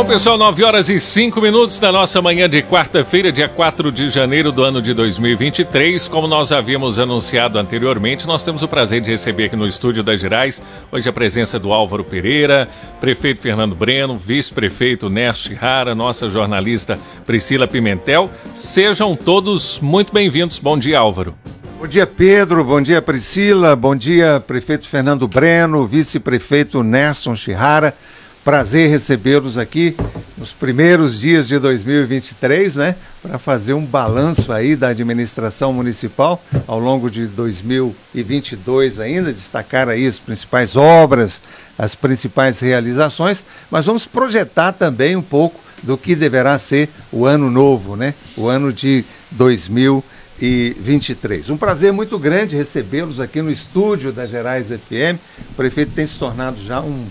Bom, pessoal, 9 horas e 5 minutos da nossa manhã de quarta-feira, dia 4 de janeiro do ano de 2023. Como nós havíamos anunciado anteriormente, nós temos o prazer de receber aqui no estúdio das Gerais hoje a presença do Álvaro Pereira, prefeito Fernando Breno, vice-prefeito Nércio Rara, nossa jornalista Priscila Pimentel. Sejam todos muito bem-vindos. Bom dia, Álvaro. Bom dia, Pedro. Bom dia, Priscila. Bom dia, prefeito Fernando Breno, vice-prefeito Nelson Chihara. Prazer recebê-los aqui nos primeiros dias de 2023, né? Para fazer um balanço aí da administração municipal ao longo de 2022 ainda, destacar aí as principais obras, as principais realizações, mas vamos projetar também um pouco do que deverá ser o ano novo, né? O ano de 2023. Um prazer muito grande recebê-los aqui no estúdio da Gerais FM. O prefeito tem se tornado já um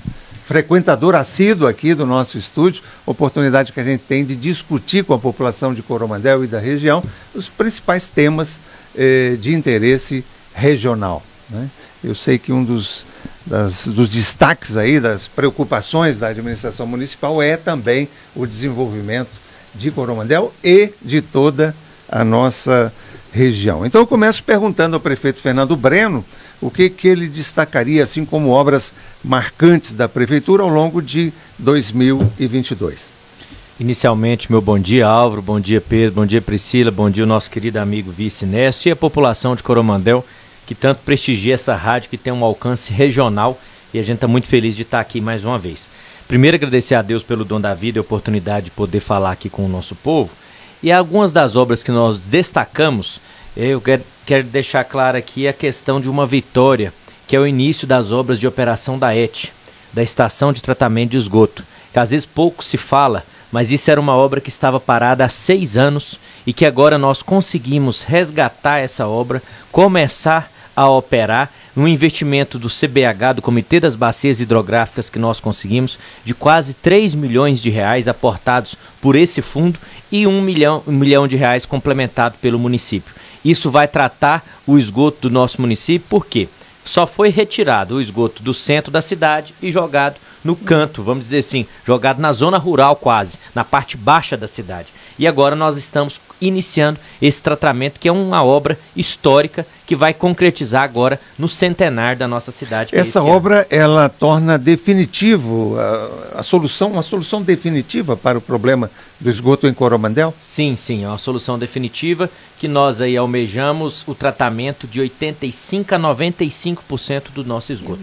frequentador assíduo aqui do nosso estúdio, oportunidade que a gente tem de discutir com a população de Coromandel e da região os principais temas eh, de interesse regional. Né? Eu sei que um dos, das, dos destaques aí, das preocupações da administração municipal é também o desenvolvimento de Coromandel e de toda a nossa região. Então eu começo perguntando ao prefeito Fernando Breno o que, que ele destacaria assim como obras marcantes da prefeitura ao longo de 2022. Inicialmente, meu bom dia, Álvaro, bom dia, Pedro, bom dia, Priscila, bom dia, o nosso querido amigo Vice Nécio e a população de Coromandel, que tanto prestigia essa rádio, que tem um alcance regional e a gente está muito feliz de estar aqui mais uma vez. Primeiro, agradecer a Deus pelo dom da vida e a oportunidade de poder falar aqui com o nosso povo. E algumas das obras que nós destacamos, eu quero, deixar claro aqui a questão de uma vitória, que é o início das obras de operação da ET, da Estação de Tratamento de Esgoto, que às vezes pouco se fala, mas isso era uma obra que estava parada há seis anos e que agora nós conseguimos resgatar essa obra, começar a operar um investimento do CBH, do Comitê das Bacias Hidrográficas, que nós conseguimos, de quase 3 milhões de reais aportados por esse fundo e 1 milhão, 1 milhão de reais complementado pelo município. Isso vai tratar o esgoto do nosso município, por quê? Só foi retirado o esgoto do centro da cidade e jogado no canto, vamos dizer assim, jogado na zona rural quase, na parte baixa da cidade. E agora nós estamos iniciando esse tratamento que é uma obra histórica que vai concretizar agora no centenário da nossa cidade. É Essa obra ano. ela torna definitivo a, a, solução, uma solução definitiva para o problema do esgoto em Coromandel? Sim, sim, é uma solução definitiva que nós aí almejamos o tratamento de 85 a 95% do nosso esgoto.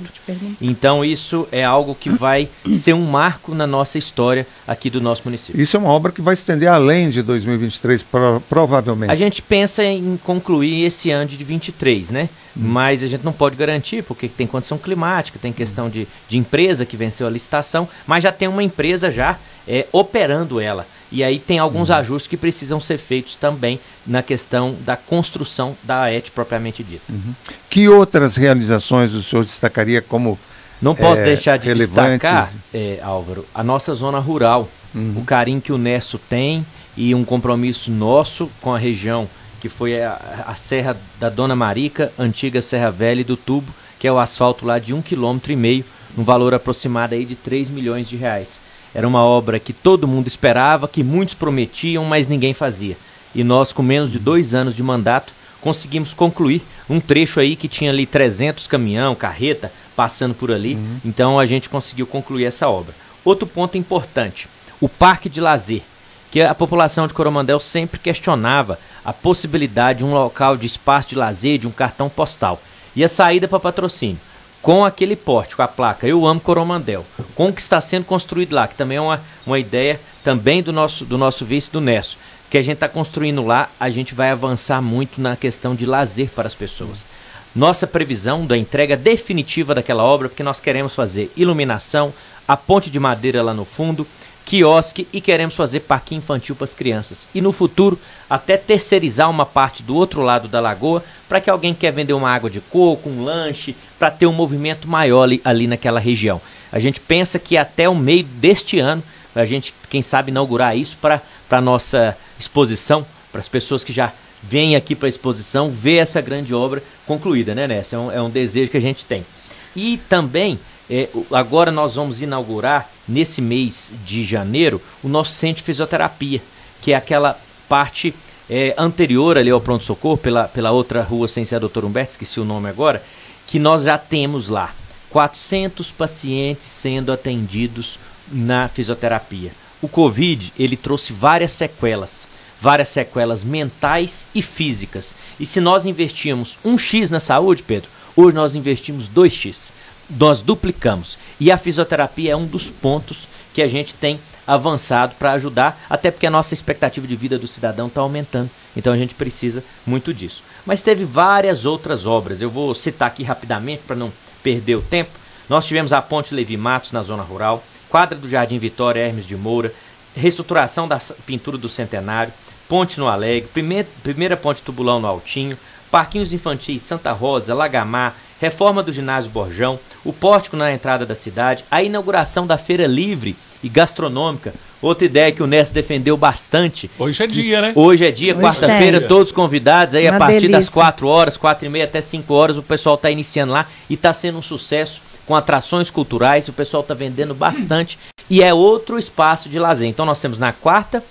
Então isso é algo que vai ser um marco na nossa história aqui do nosso município. Isso é uma obra que vai estender além de 2023, pro, provavelmente. A gente pensa em concluir esse ano de 23, né? Hum. Mas a gente não pode garantir, porque tem condição climática, tem questão de, de empresa que venceu a licitação, mas já tem uma empresa já é, operando ela. E aí tem alguns uhum. ajustes que precisam ser feitos também na questão da construção da AET propriamente dita. Uhum. Que outras realizações o senhor destacaria como Não posso é, deixar de destacar, é, Álvaro, a nossa zona rural, uhum. o carinho que o Nesso tem e um compromisso nosso com a região, que foi a, a Serra da Dona Marica, antiga Serra Velha e do Tubo, que é o asfalto lá de um quilômetro e meio, no valor aproximado aí de 3 milhões de reais. Era uma obra que todo mundo esperava, que muitos prometiam, mas ninguém fazia. E nós, com menos de dois anos de mandato, conseguimos concluir um trecho aí que tinha ali 300 caminhão, carreta passando por ali. Uhum. Então a gente conseguiu concluir essa obra. Outro ponto importante: o parque de lazer, que a população de Coromandel sempre questionava a possibilidade de um local de espaço de lazer, de um cartão postal. E a saída para patrocínio com aquele porte, com a placa Eu Amo Coromandel, com o que está sendo construído lá, que também é uma, uma ideia também do nosso, do nosso vice do Nesso, que a gente está construindo lá, a gente vai avançar muito na questão de lazer para as pessoas. Nossa previsão da entrega definitiva daquela obra, porque nós queremos fazer iluminação, a ponte de madeira lá no fundo, quiosque e queremos fazer parquinho infantil para as crianças. E no futuro, até terceirizar uma parte do outro lado da lagoa para que alguém quer vender uma água de coco, um lanche, para ter um movimento maior ali, ali naquela região. A gente pensa que até o meio deste ano, a gente, quem sabe, inaugurar isso para a nossa exposição, para as pessoas que já vêm aqui para a exposição, ver essa grande obra concluída, né, Nessa? É um, é um desejo que a gente tem. E também, é, agora nós vamos inaugurar nesse mês de janeiro, o nosso centro de fisioterapia, que é aquela parte é, anterior ali ao pronto-socorro, pela, pela outra rua sem ser a doutor Humberto, esqueci o nome agora, que nós já temos lá 400 pacientes sendo atendidos na fisioterapia. O Covid, ele trouxe várias sequelas, várias sequelas mentais e físicas. E se nós investimos um X na saúde, Pedro, hoje nós investimos 2X. Nós duplicamos. E a fisioterapia é um dos pontos que a gente tem avançado para ajudar, até porque a nossa expectativa de vida do cidadão está aumentando. Então a gente precisa muito disso. Mas teve várias outras obras. Eu vou citar aqui rapidamente para não perder o tempo. Nós tivemos a Ponte Levi Matos na zona rural, quadra do Jardim Vitória Hermes de Moura, reestruturação da pintura do Centenário, ponte no Alegre, primeira, primeira ponte tubulão no Altinho, parquinhos infantis Santa Rosa, Lagamar, reforma do ginásio Borjão, o pórtico na entrada da cidade, a inauguração da feira livre e gastronômica. Outra ideia que o Ness defendeu bastante. Hoje é dia, né? Hoje é dia, quarta-feira, todos convidados. Aí Uma a partir delícia. das 4 horas, 4 e meia até 5 horas, o pessoal está iniciando lá e está sendo um sucesso com atrações culturais. O pessoal está vendendo bastante e é outro espaço de lazer. Então nós temos na quarta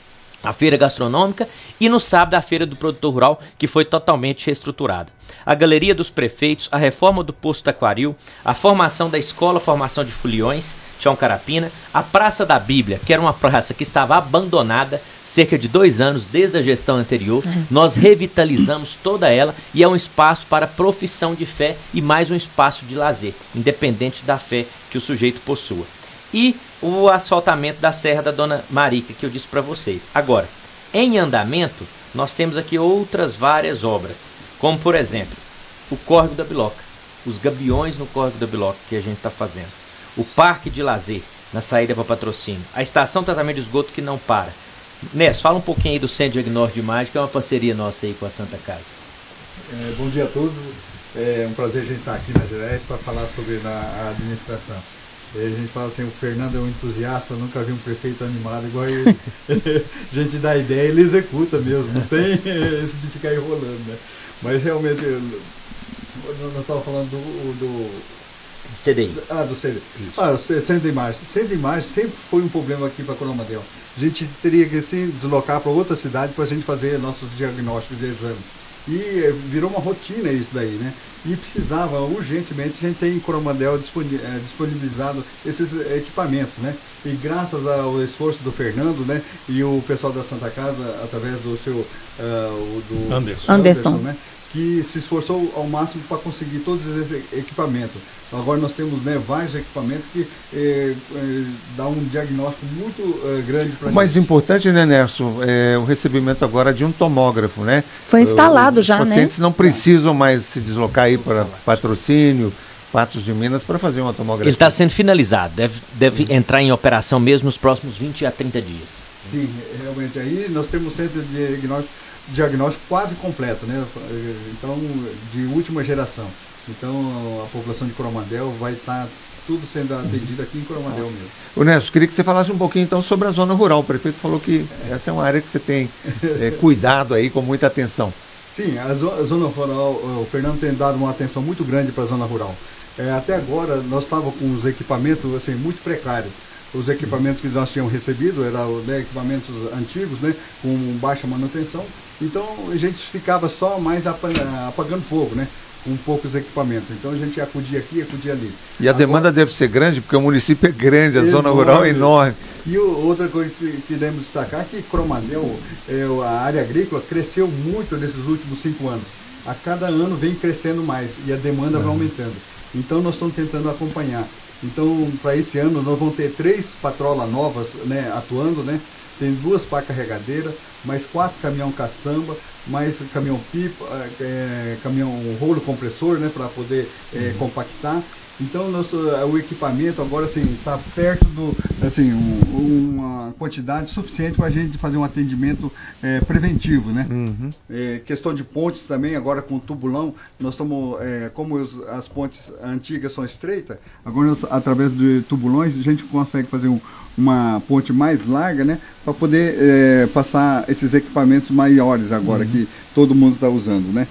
a feira gastronômica e no sábado a feira do produtor rural que foi totalmente reestruturada. A galeria dos prefeitos, a reforma do posto Taquaril, a formação da escola formação de foliões, Tião Carapina, a Praça da Bíblia, que era uma praça que estava abandonada cerca de dois anos desde a gestão anterior. Nós revitalizamos toda ela e é um espaço para profissão de fé e mais um espaço de lazer, independente da fé que o sujeito possua e o asfaltamento da Serra da Dona Marica, que eu disse para vocês. Agora, em andamento, nós temos aqui outras várias obras, como por exemplo, o Córrego da Biloca, os gabiões no Córrego da Biloca que a gente está fazendo, o Parque de Lazer na saída para patrocínio, a estação de tratamento de esgoto que não para. Ness, fala um pouquinho aí do Centro Diagnóstico de Imagem, que é uma parceria nossa aí com a Santa Casa. É, bom dia a todos. É um prazer a gente estar aqui na Gerais para falar sobre a administração. E a gente fala assim, o Fernando é um entusiasta, nunca vi um prefeito animado igual ele. a gente dá ideia, ele executa mesmo, não tem isso de ficar enrolando, né? Mas realmente, nós estávamos falando do, do CDI. Ah, do CDI. Isso. Ah, o centro de imagem. Centro de imagem sempre foi um problema aqui para Coromadel. A gente teria que se deslocar para outra cidade para a gente fazer nossos diagnósticos de exame. E eh, virou uma rotina isso daí, né? E precisava urgentemente, a gente tem em Coromandel eh, disponibilizado esses equipamentos, né? E graças ao esforço do Fernando, né? E o pessoal da Santa Casa, através do seu uh, do Anderson, Anderson né? Que se esforçou ao máximo para conseguir todos esses equipamentos. Agora nós temos né, vários equipamentos que eh, eh, dá um diagnóstico muito eh, grande para O mais gente. importante, né, Nerson, é o recebimento agora de um tomógrafo, né? Foi instalado já, né? Os pacientes não precisam mais se deslocar aí para patrocínio, Patos de Minas, para fazer uma tomografia. Ele está sendo finalizado, deve, deve entrar em operação mesmo nos próximos 20 a 30 dias. Sim, realmente. Aí nós temos centro de diagnóstico diagnóstico quase completo, né? Então, de última geração. Então, a população de Coromandel vai estar tudo sendo atendido aqui em Coromandel mesmo. O Nelson, queria que você falasse um pouquinho então sobre a zona rural. O prefeito falou que essa é uma área que você tem é, cuidado aí com muita atenção. Sim, a zona rural, o Fernando tem dado uma atenção muito grande para a zona rural. É, até agora nós estávamos com os equipamentos assim, muito precários os equipamentos que nós tínhamos recebido eram né, equipamentos antigos, né, com baixa manutenção. Então a gente ficava só mais apagando fogo, né? Com poucos equipamentos. Então a gente acudia aqui, acudia ali. E a Agora, demanda deve ser grande, porque o município é grande, a enorme. zona rural é enorme. E outra coisa que queremos destacar é que Cromadel, é, a área agrícola, cresceu muito nesses últimos cinco anos. A cada ano vem crescendo mais e a demanda uhum. vai aumentando. Então nós estamos tentando acompanhar. Então, para esse ano, nós vamos ter três patrolas novas né, atuando, né? Tem duas pá carregadeiras, mais quatro caminhão caçamba, mais caminhão pipa, é, caminhão rolo compressor, né? Para poder é, uhum. compactar. Então nosso, o equipamento agora assim está perto do assim um, uma quantidade suficiente para a gente fazer um atendimento é, preventivo, né? Uhum. É, questão de pontes também agora com tubulão nós estamos é, como os, as pontes antigas são estreitas agora nós, através de tubulões a gente consegue fazer um, uma ponte mais larga, né? Para poder é, passar esses equipamentos maiores agora uhum. que todo mundo está usando, né?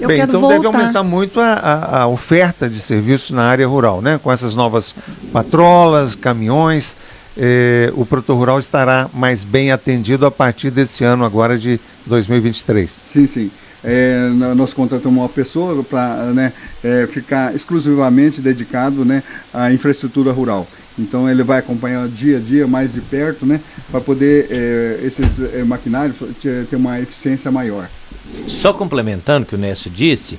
Eu Bem, então voltar. deve aumentar muito a, a, a, oferta de serviços na área rural, né? Com essas novas patrolas, caminhões, eh, o produtor rural estará mais bem atendido a partir desse ano agora de 2023. Sim, sim. É, nós contratamos uma pessoa para né, é, ficar exclusivamente dedicado né, à infraestrutura rural. Então ele vai acompanhar dia a dia mais de perto, né, para poder é, esses é, maquinários ter uma eficiência maior. Só complementando o que o Nécio disse,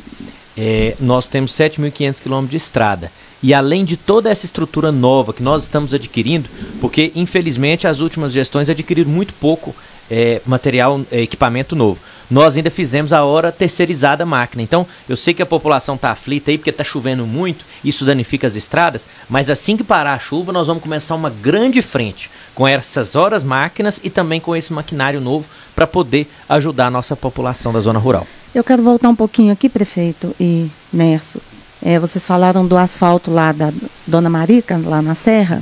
é, nós temos 7.500 quilômetros de estrada. E além de toda essa estrutura nova que nós estamos adquirindo, porque infelizmente as últimas gestões adquiriram muito pouco é, material, é, equipamento novo. Nós ainda fizemos a hora terceirizada máquina. Então, eu sei que a população está aflita aí porque está chovendo muito, isso danifica as estradas, mas assim que parar a chuva, nós vamos começar uma grande frente com essas horas máquinas e também com esse maquinário novo para poder ajudar a nossa população da zona rural. Eu quero voltar um pouquinho aqui, prefeito e Nerso. É, vocês falaram do asfalto lá da Dona Marica, lá na Serra.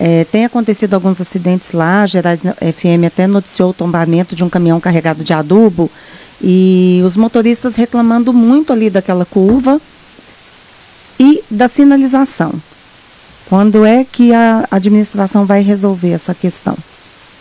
É, tem acontecido alguns acidentes lá, Gerais FM até noticiou o tombamento de um caminhão carregado de adubo e os motoristas reclamando muito ali daquela curva e da sinalização. Quando é que a administração vai resolver essa questão?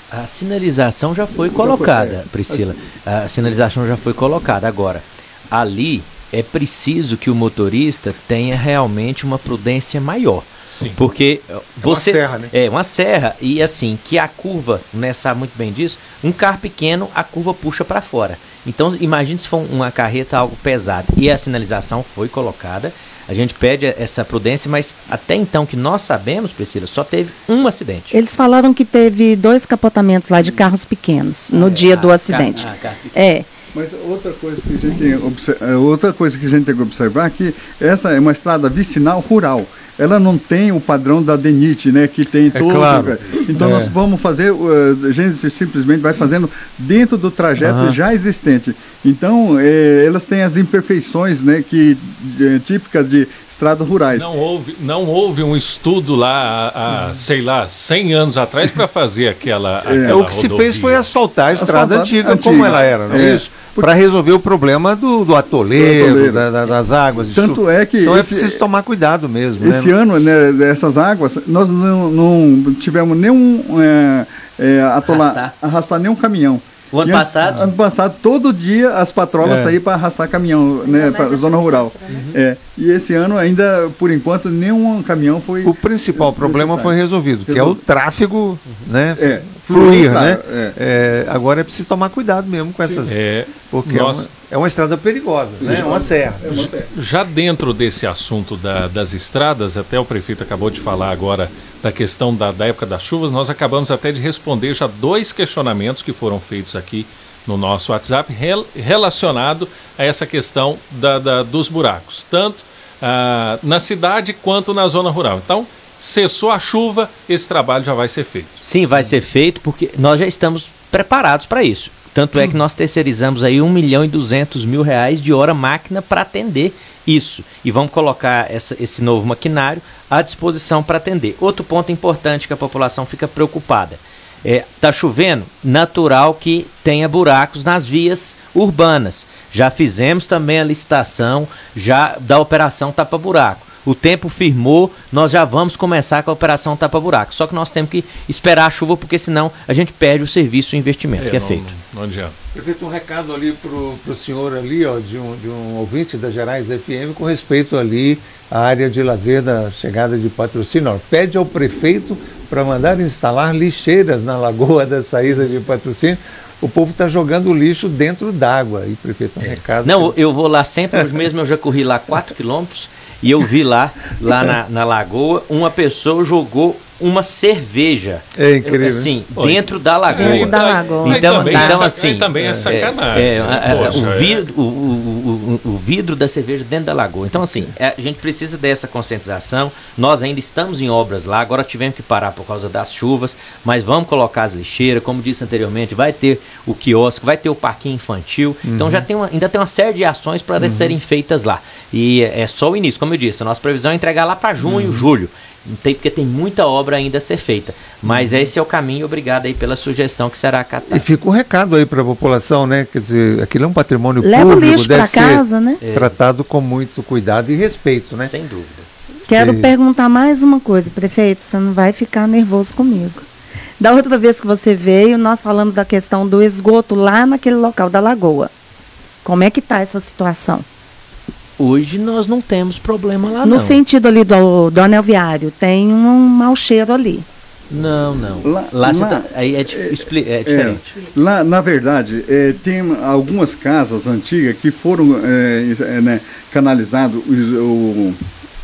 A sinalização já foi colocada, Priscila. A sinalização já foi colocada. Agora, ali é preciso que o motorista tenha realmente uma prudência maior. Sim. Porque você. É uma serra, né? É, uma serra. E assim, que a curva, Né sabe muito bem disso, um carro pequeno, a curva puxa para fora. Então, imagine se for uma carreta algo pesado. E a sinalização foi colocada. A gente pede essa prudência, mas até então que nós sabemos, Priscila, só teve um acidente. Eles falaram que teve dois capotamentos lá de carros pequenos no é, dia do acidente. Car é. Mas outra coisa que a gente tem, outra coisa que a gente tem que observar é que essa é uma estrada vicinal rural ela não tem o padrão da DENIT, né, que tem é todo. Claro. Então é. nós vamos fazer, a gente simplesmente vai fazendo dentro do trajeto uhum. já existente. Então é, elas têm as imperfeições, né, que é, típicas de estradas rurais. Não houve, não houve um estudo lá há, há sei lá, 100 anos atrás para fazer aquela, é. aquela O que rodovia. se fez foi asfaltar a estrada asfaltar antiga, antiga, como ela era, não é, isso? Para resolver o problema do, do atoleiro, do atoleiro. Da, da, das águas. Tanto é que. Então é esse, é preciso tomar cuidado mesmo. Né? Esse né? ano, né, essas águas, nós não, não tivemos nenhum. É, é, atolar, arrastar. arrastar nenhum caminhão. O ano e passado? Ano passado, todo dia as patrolas é. saíam para arrastar caminhão, né, para a zona rural. Uhum. É, e esse ano ainda, por enquanto, nenhum caminhão foi. O principal problema foi resolvido, que é o tráfego, uhum. né? É, fluir, né? É. É, agora é preciso tomar cuidado mesmo com essas. É, porque Nossa. é, uma, é uma estrada perigosa, né? É uma serra. É uma serra. Já dentro desse assunto da, das estradas, até o prefeito acabou de falar agora da questão da, da época das chuvas, nós acabamos até de responder já dois questionamentos que foram feitos aqui no nosso WhatsApp rel, relacionado a essa questão da, da dos buracos, tanto ah, na cidade quanto na zona rural. Então, cessou a chuva, esse trabalho já vai ser feito. Sim, vai ser feito porque nós já estamos preparados para isso. Tanto é que nós terceirizamos aí 1 milhão e 200 mil reais de hora máquina para atender isso. E vamos colocar essa, esse novo maquinário à disposição para atender. Outro ponto importante que a população fica preocupada. É, tá chovendo? Natural que tenha buracos nas vias urbanas. Já fizemos também a licitação já da operação tapa buraco o tempo firmou, nós já vamos começar com a operação tapa-buraco. Só que nós temos que esperar a chuva, porque senão a gente perde o serviço e o investimento é, que é feito. Não adianta. Eu feito um recado ali para o senhor ali, ó, de um, de um ouvinte da Gerais FM, com respeito ali à área de lazer da chegada de patrocínio. Ó, pede ao prefeito para mandar instalar lixeiras na lagoa da saída de patrocínio o povo está jogando lixo dentro d'água. E prefeito, um é. recado. Não, eu vou lá sempre, hoje mesmo eu já corri lá 4 quilômetros e eu vi lá, lá na, na lagoa, uma pessoa jogou uma cerveja. É incrível. Assim, dentro da lagoa. Dentro da lagoa. Então, também então é, assim. também é, é sacanagem. É, é, Poxa, o, vidro, o, o, o, vidro da cerveja dentro da lagoa. Então, assim, é, a gente precisa dessa conscientização. Nós ainda estamos em obras lá, agora tivemos que parar por causa das chuvas, mas vamos colocar as lixeiras, como disse anteriormente, vai ter o quiosque, vai ter o parquinho infantil. Então, uhum. Então já tem uma, ainda tem uma série de ações para uhum. serem feitas lá. E é só o início, como eu disse, a nossa previsão é entregar lá para junho, uhum. julho. Não tem, porque tem muita obra ainda a ser feita. Mas uhum. esse é o caminho, obrigado aí pela sugestão que será acatada. E fica um recado aí para a população, né? Quer dizer, aquilo é um patrimônio Leva público, lixo deve ser casa, né? tratado com muito cuidado e respeito, né? Sem dúvida. Quero e... perguntar mais uma coisa, prefeito, você não vai ficar nervoso comigo. Da outra vez que você veio, nós falamos da questão do esgoto lá naquele local da lagoa. Como é que está essa situação? Hoje nós não temos problema lá, no não. No sentido ali do, do anel viário, tem um mau cheiro ali. Não, não. Lá, lá, lá tá, aí é, é, é, diferente. É, lá, na verdade, é, tem algumas casas antigas que foram é, é né, canalizados o,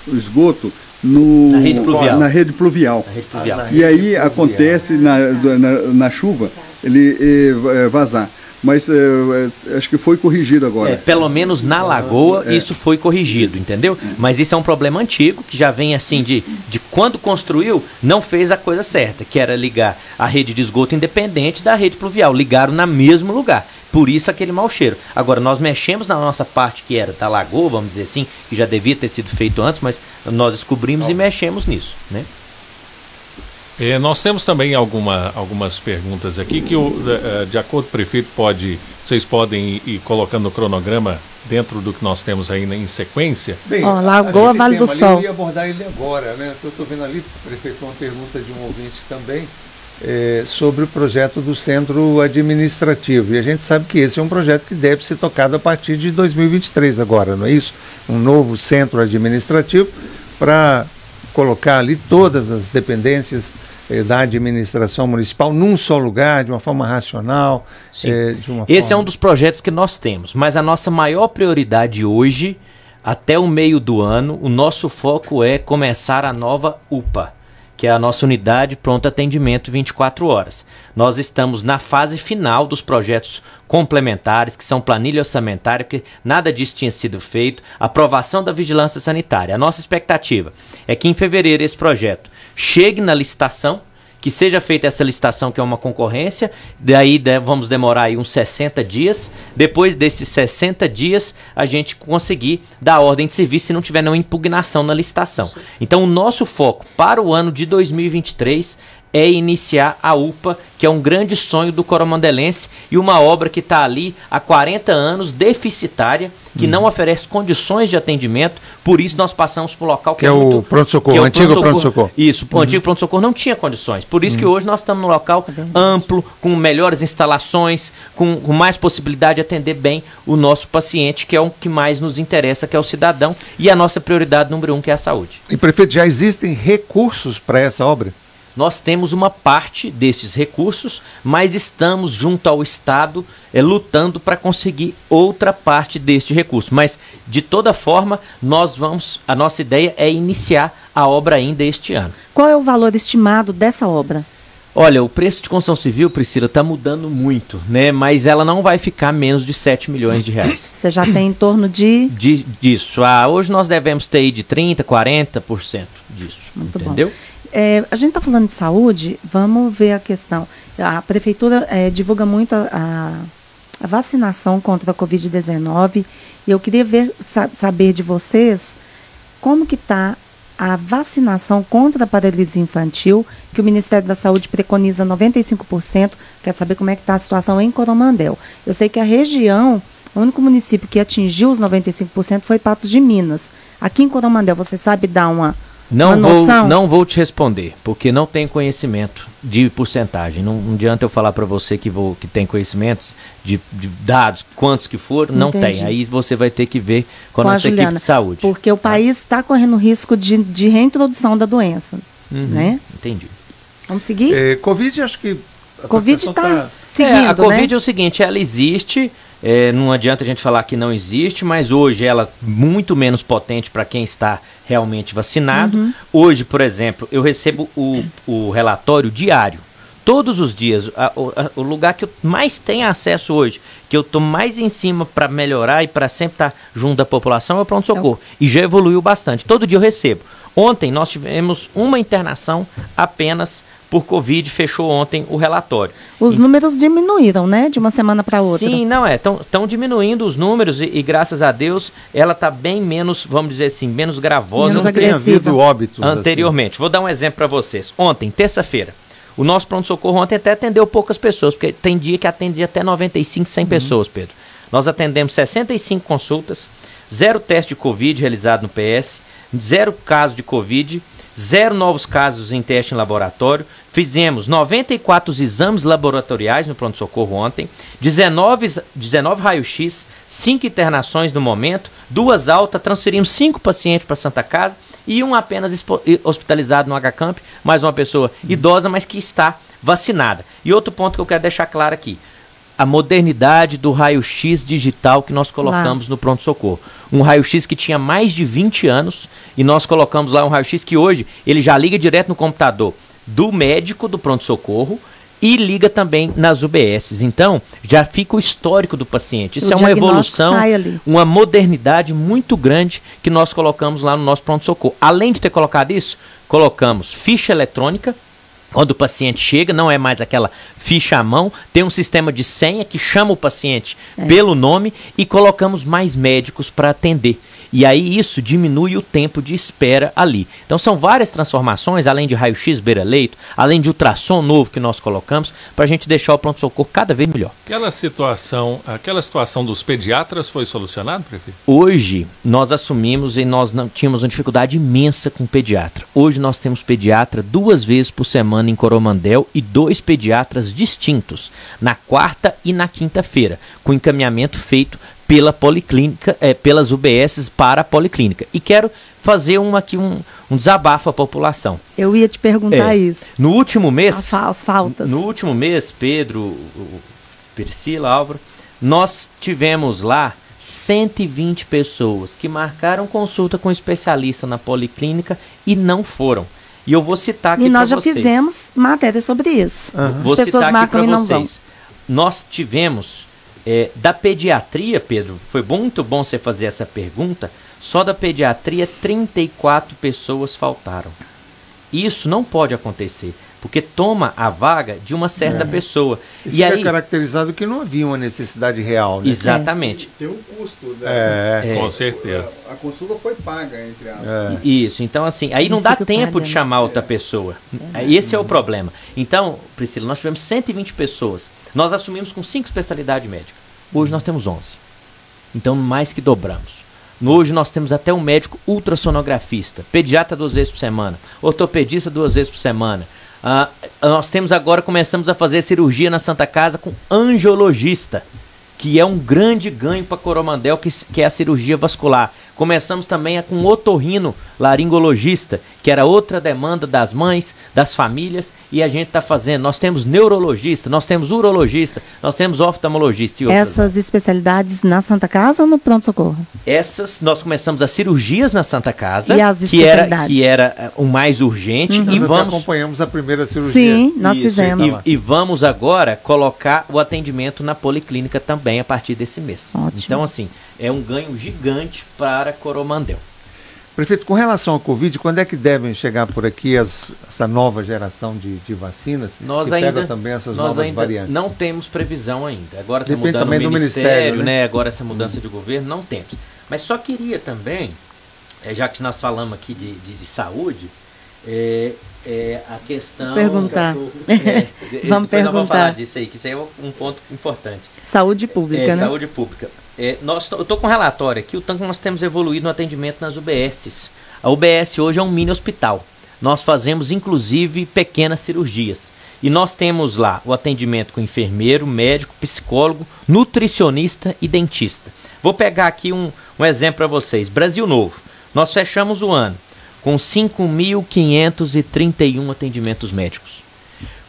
o, esgoto no, na rede pluvial. Na rede pluvial. Na rede pluvial. Ah, na e aí acontece na, na, na, chuva ele vazar mas é, é, acho que foi corrigido agora. É, pelo menos na Lagoa é. isso foi corrigido, entendeu? Mas isso é um problema antigo que já vem assim de, de quando construiu não fez a coisa certa, que era ligar a rede de esgoto independente da rede pluvial, ligaram no mesmo lugar. Por isso aquele mau cheiro. Agora, nós mexemos na nossa parte que era da lagoa, vamos dizer assim, que já devia ter sido feito antes, mas nós descobrimos e mexemos nisso, né? É, nós temos também alguma, algumas perguntas aqui que, o, de, de acordo com o prefeito, pode, vocês podem ir, colocando o cronograma dentro do que nós temos aí em sequência. Bem, oh, Lagoa Vale do Sol. Eu ia abordar ele agora, né? Eu estou vendo ali, prefeito, uma pergunta de um ouvinte também é, sobre o projeto do centro administrativo. E a gente sabe que esse é um projeto que deve ser tocado a partir de 2023 agora, não é isso? Um novo centro administrativo para colocar ali todas as dependências eh, da administração municipal num só lugar, de uma forma racional. Eh, Esse forma... é um dos projetos que nós temos, mas a nossa maior prioridade hoje, até o meio do ano, o nosso foco é começar a nova UPA que é a nossa unidade pronto atendimento 24 horas. Nós estamos na fase final dos projetos complementares, que são planilha orçamentária, porque nada disso tinha sido feito, aprovação da vigilância sanitária. A nossa expectativa é que em fevereiro esse projeto chegue na licitação que seja feita essa licitação, que é uma concorrência, daí vamos demorar aí uns 60 dias. Depois desses 60 dias, a gente conseguir dar ordem de serviço se não tiver nenhuma impugnação na licitação. Então, o nosso foco para o ano de 2023 é iniciar a UPA, que é um grande sonho do coromandelense e uma obra que está ali há 40 anos, deficitária, que hum. não oferece condições de atendimento, por isso nós passamos para o local que, que é, é muito, o pronto-socorro, é o antigo pronto-socorro. Pronto isso, o antigo pronto-socorro não tinha condições, por isso que hoje nós estamos num local amplo, com melhores instalações, com, com mais possibilidade de atender bem o nosso paciente, que é o que mais nos interessa, que é o cidadão, e a nossa prioridade número um, que é a saúde. E prefeito, já existem recursos para essa obra? Nós temos uma parte desses recursos, mas estamos junto ao Estado é, lutando para conseguir outra parte deste recurso. Mas, de toda forma, nós vamos. A nossa ideia é iniciar a obra ainda este ano. Qual é o valor estimado dessa obra? Olha, o preço de construção civil, Priscila, está mudando muito, né? Mas ela não vai ficar menos de 7 milhões de reais. Você já tem em torno de. de disso. Ah, hoje nós devemos ter aí de 30%, 40% disso. Muito entendeu? Bom. É, a gente está falando de saúde, vamos ver a questão. A prefeitura é, divulga muito a, a, vacinação contra a Covid-19 e eu queria ver, saber de vocês como que está a vacinação contra a paralisia infantil, que o Ministério da Saúde preconiza 95%. Quero saber como é que está a situação em Coromandel. Eu sei que a região, o único município que atingiu os 95% foi Patos de Minas. Aqui em Coromandel, você sabe dar uma não vou, não vou te responder, porque não tenho conhecimento de porcentagem. Não, não adianta eu falar para você que, vou, que tem conhecimentos de, de, dados, quantos que for, não Entendi. tem. Aí você vai ter que ver com, com a nossa a Juliana, equipe de saúde. Porque o país está correndo risco de, de reintrodução da doença. Uhum, né? Entendi. Vamos seguir? É, Covid, acho que. A Covid está tá seguindo. É, a Covid né? é o seguinte: ela existe. É, não adianta a gente falar que não existe, mas hoje ela muito menos potente para quem está realmente vacinado. Uhum. Hoje, por exemplo, eu recebo o, o relatório diário. Todos os dias, a, a, o lugar que eu mais tenho acesso hoje, que eu estou mais em cima para melhorar e para sempre estar tá junto da população, é o pronto-socorro. É. E já evoluiu bastante. Todo dia eu recebo. Ontem nós tivemos uma internação apenas por Covid, fechou ontem o relatório. Os e... números diminuíram, né? De uma semana para outra. Sim, não é. Estão diminuindo os números e, e, graças a Deus ela está bem menos, vamos dizer assim, menos gravosa. Menos não tem havido óbitos. Assim. Anteriormente. Assim. Vou dar um exemplo para vocês. Ontem, terça-feira, o nosso pronto-socorro ontem até atendeu poucas pessoas, porque tem dia que atende até 95, 100 uhum. pessoas, Pedro. Nós atendemos 65 consultas, zero teste de Covid realizado no PS, zero caso de Covid, zero novos casos em teste em laboratório. Fizemos 94 exames laboratoriais no pronto-socorro ontem, 19, 19 raio-x, 5 internações no momento, duas altas, transferimos 5 pacientes para Santa Casa e um apenas hospitalizado no HCamp, mais uma pessoa idosa, mas que está vacinada. E outro ponto que eu quero deixar claro aqui: a modernidade do raio-x digital que nós colocamos no pronto-socorro. Um raio-x que tinha mais de 20 anos e nós colocamos lá um raio-x que hoje ele já liga direto no computador do médico do pronto-socorro e liga também nas UBSs. Então, já fica o histórico do paciente. Isso o é uma evolução, uma modernidade muito grande que nós colocamos lá no nosso pronto-socorro. Além de ter colocado isso, colocamos ficha eletrônica. Quando o paciente chega, não é mais aquela ficha à mão, tem um sistema de senha que chama o paciente é. pelo nome e colocamos mais médicos para atender. E aí isso diminui o tempo de espera ali. Então são várias transformações, além de raio-x beira-leito, além de ultrassom novo que nós colocamos, para a gente deixar o pronto-socorro cada vez melhor. Aquela situação, aquela situação dos pediatras foi solucionada, prefeito? Hoje nós assumimos e nós não tínhamos uma dificuldade imensa com o pediatra. Hoje nós temos pediatra duas vezes por semana em Coromandel e dois pediatras distintos, na quarta e na quinta-feira, com encaminhamento feito pela policlínica, é, pelas UBSs para a policlínica. E quero fazer um, aqui um, um desabafo à população. Eu ia te perguntar é, isso. No último mês. As, as faltas. No último mês, Pedro, Priscila, Álvaro, nós tivemos lá 120 pessoas que marcaram consulta com especialista na policlínica e não foram. E eu vou citar aqui E nós já vocês. fizemos matéria sobre isso. Uhum. As pessoas marcam e não vocês. vão. Nós tivemos é, da pediatria, Pedro, foi muito bom você fazer essa pergunta. Só da pediatria, 34 pessoas faltaram. Isso não pode acontecer, porque toma a vaga de uma certa é. pessoa. E, e aí caracterizado que não havia uma necessidade real. Né? Exatamente. Tem um custo. Né? É, é, com certeza. A, a, consulta foi paga, entre aspas. É. Isso, então assim, aí não dá tempo de chamar outra pessoa. Esse é o problema. Então, Priscila, nós tivemos 120 pessoas nós assumimos com cinco especialidades médicas. Hoje nós temos 11. Então, mais que dobramos. Hoje nós temos até um médico ultrassonografista, pediatra duas vezes por semana, ortopedista duas vezes por semana. Uh, nós temos agora, começamos a fazer cirurgia na Santa Casa com angiologista, que é um grande ganho para Coromandel, que, que é a cirurgia vascular. Começamos também com otorrino laringologista, que era outra demanda das mães, das famílias, e a gente está fazendo. Nós temos neurologista, nós temos urologista, nós temos oftalmologista. Essas especialidades na Santa Casa ou no pronto-socorro? Essas, nós começamos as cirurgias na Santa Casa, que era, que era eh, o mais urgente, uhum. e nós vamos... acompanhamos a primeira cirurgia. Sim, nós Isso, fizemos. E, e, vamos agora colocar o atendimento na policlínica também a partir desse mês. Ótimo. Então, assim, é um ganho gigante para Coromandel. Prefeito, com relação ao Covid, quando é que devem chegar por aqui as, essa nova geração de, de vacinas nós que ainda, também essas nós novas ainda variantes? Não temos previsão ainda. Agora está mudando também o ministério, ministério né? né? Agora essa mudança de governo, não temos. Mas só queria também, é, já que nós falamos aqui de, de, de saúde, é, é, a questão. Perguntar. É, Vamos perguntar. Nós vamos falar disso aí, que isso aí é um ponto importante. Saúde pública, é, né? Saúde pública. É, nós, eu estou com um relatório aqui, o tanto que nós temos evoluído no atendimento nas UBSs. A UBS hoje é um mini hospital. Nós fazemos inclusive pequenas cirurgias. E nós temos lá o atendimento com enfermeiro, médico, psicólogo, nutricionista e dentista. Vou pegar aqui um, um exemplo para vocês. Brasil Novo. Nós fechamos o ano com 5.531 atendimentos médicos,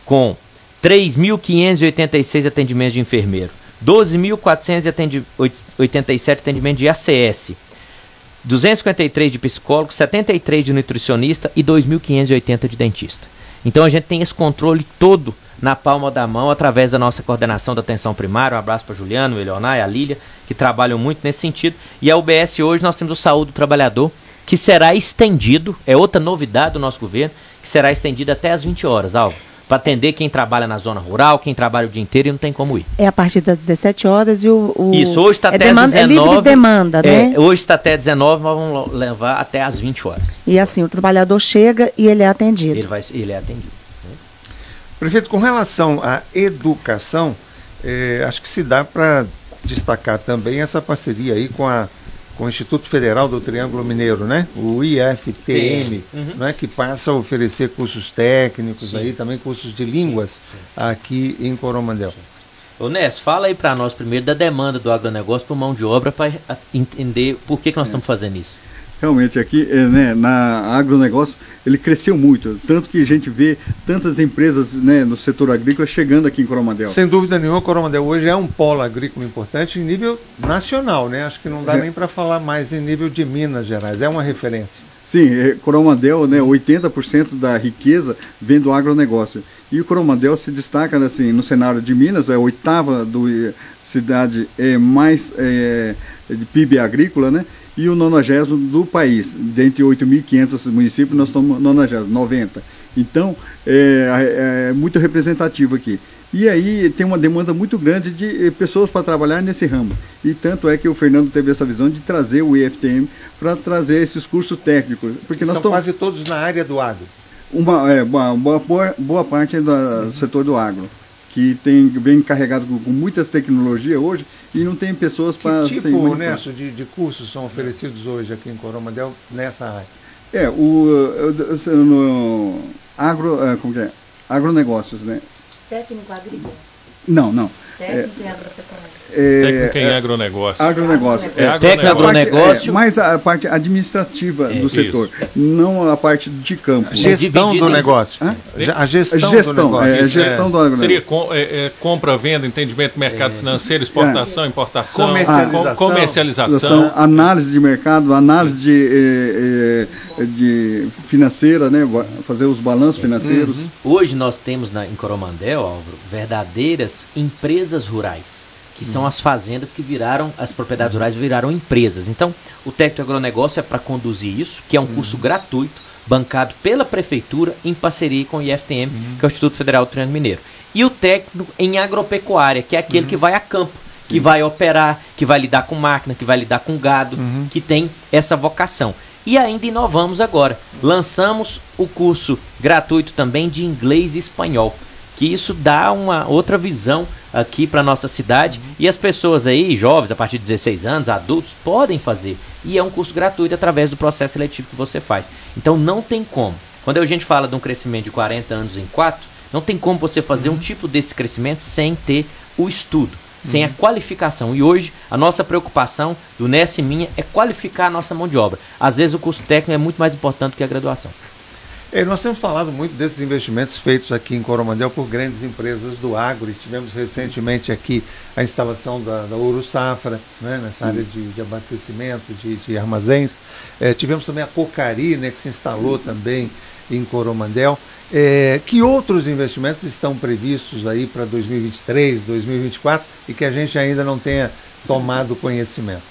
com 3.586 atendimentos de enfermeiro, 12.487 atendimentos de ACS, 253 de psicólogo, 73 de nutricionista e 2.580 de dentista. Então a gente tem esse controle todo na palma da mão através da nossa coordenação da atenção primária. Um abraço para Juliano, o Eleonai, a Lília, que trabalham muito nesse sentido. E a UBS hoje nós temos o Saúde do Trabalhador, que será estendido, é outra novidade do nosso governo, que será estendido até as 20 horas, Alvo. para atender quem trabalha na zona rural, quem trabalha o dia inteiro e não tem como ir. É a partir das 17 horas e o. o Isso, hoje está é até demanda, 19. É livre demanda, né? É, hoje está até 19, mas vamos levar até as 20 horas. E assim, o trabalhador chega e ele é atendido. Ele, vai, ele é atendido. Prefeito, com relação à educação, eh, acho que se dá para destacar também essa parceria aí com a com o Instituto Federal do Triângulo Mineiro, né? O IFTM, uhum. né? que passa a oferecer cursos técnicos sim. aí, também cursos de línguas sim, aqui em Coromandel. Ô Ness, fala aí para nós primeiro da demanda do agronegócio por mão de obra para entender por que, que nós é. estamos fazendo isso realmente aqui é, né, na agronegócio ele cresceu muito, tanto que a gente vê tantas empresas né, no setor agrícola chegando aqui em Coromandel. Sem dúvida nenhuma, Coromandel hoje é um polo agrícola importante em nível nacional, né? Acho que não dá é. nem para falar mais em nível de Minas Gerais, é uma referência. Sim, é, Coromandel, né, 80% da riqueza vem do agronegócio. E o Coromandel se destaca assim, no cenário de Minas, é a oitava do, cidade é, mais é, de PIB agrícola, né? E o 90 do país. Dentre 8.500 municípios, nós estamos 90, 90. Então, é, é, muito representativo aqui. E aí tem uma demanda muito grande de eh, pessoas para trabalhar nesse ramo. E tanto é que o Fernando teve essa visão de trazer o IFTM para trazer esses cursos técnicos. Porque nós São quase todos na área do agro. Uma, é, uma boa, boa parte é do uhum. setor do agro que tem vem carregado com, com muitas tecnologias hoje e não tem pessoas para... Que tipo, Nelson, de, de cursos são oferecidos hoje aqui em Coromandel nessa área? É, o, no agro, é, como é? agronegócios, né? Técnico agrícola. Não, não. Técnico é, agropecuária. É, Técnico em é, agronegócio. Agronegócio. É, é técnico agronegócio. É, mais a parte administrativa é, do setor, isso. não a parte de campo. A gestão do negócio. A gestão, gestão do negócio. É, gestão do agronegócio. Seria com, é, compra, venda, entendimento, mercado financeiro, exportação, importação, comercialização, comercialização. Análise de mercado, análise de, de financeira, né? fazer os balanços financeiros. Uhum. Hoje nós temos na, em Coromandel, Álvaro, verdadeiras empresas rurais que são as fazendas que viraram, as propriedades rurais viraram empresas. Então, o técnico agronegócio é para conduzir isso, que é um curso gratuito, bancado pela prefeitura em parceria com o IFTM, uhum. que é o Instituto Federal do Triângulo Mineiro. E o técnico em agropecuária, que é aquele uhum. que vai a campo, que vai operar, que vai lidar com máquina, que vai lidar com gado, uhum. que tem essa vocação. E ainda inovamos agora. Lançamos o curso gratuito também de inglês e espanhol que isso dá uma outra visão aqui para nossa cidade uhum. e as pessoas aí, jovens, a partir de 16 anos, adultos, podem fazer. E é um curso gratuito através do processo seletivo que você faz. Então não tem como. Quando a gente fala de um crescimento de 40 anos em 4, não tem como você fazer uhum. um tipo desse crescimento sem ter o estudo, sem uhum. a qualificação. E hoje a nossa preocupação do NES minha é qualificar a nossa mão de obra. Às vezes o curso técnico é muito mais importante que a graduação. É, nós temos falado muito desses investimentos feitos aqui em Coromandel por grandes empresas do agro. E tivemos recentemente aqui a instalação da, da Ouro Safra, né, nessa área de, de abastecimento, de, de armazéns. É, tivemos também a Cocari, né, que se instalou também em Coromandel. É, que outros investimentos estão previstos aí para 2023, 2024 e que a gente ainda não tenha tomado conhecimento?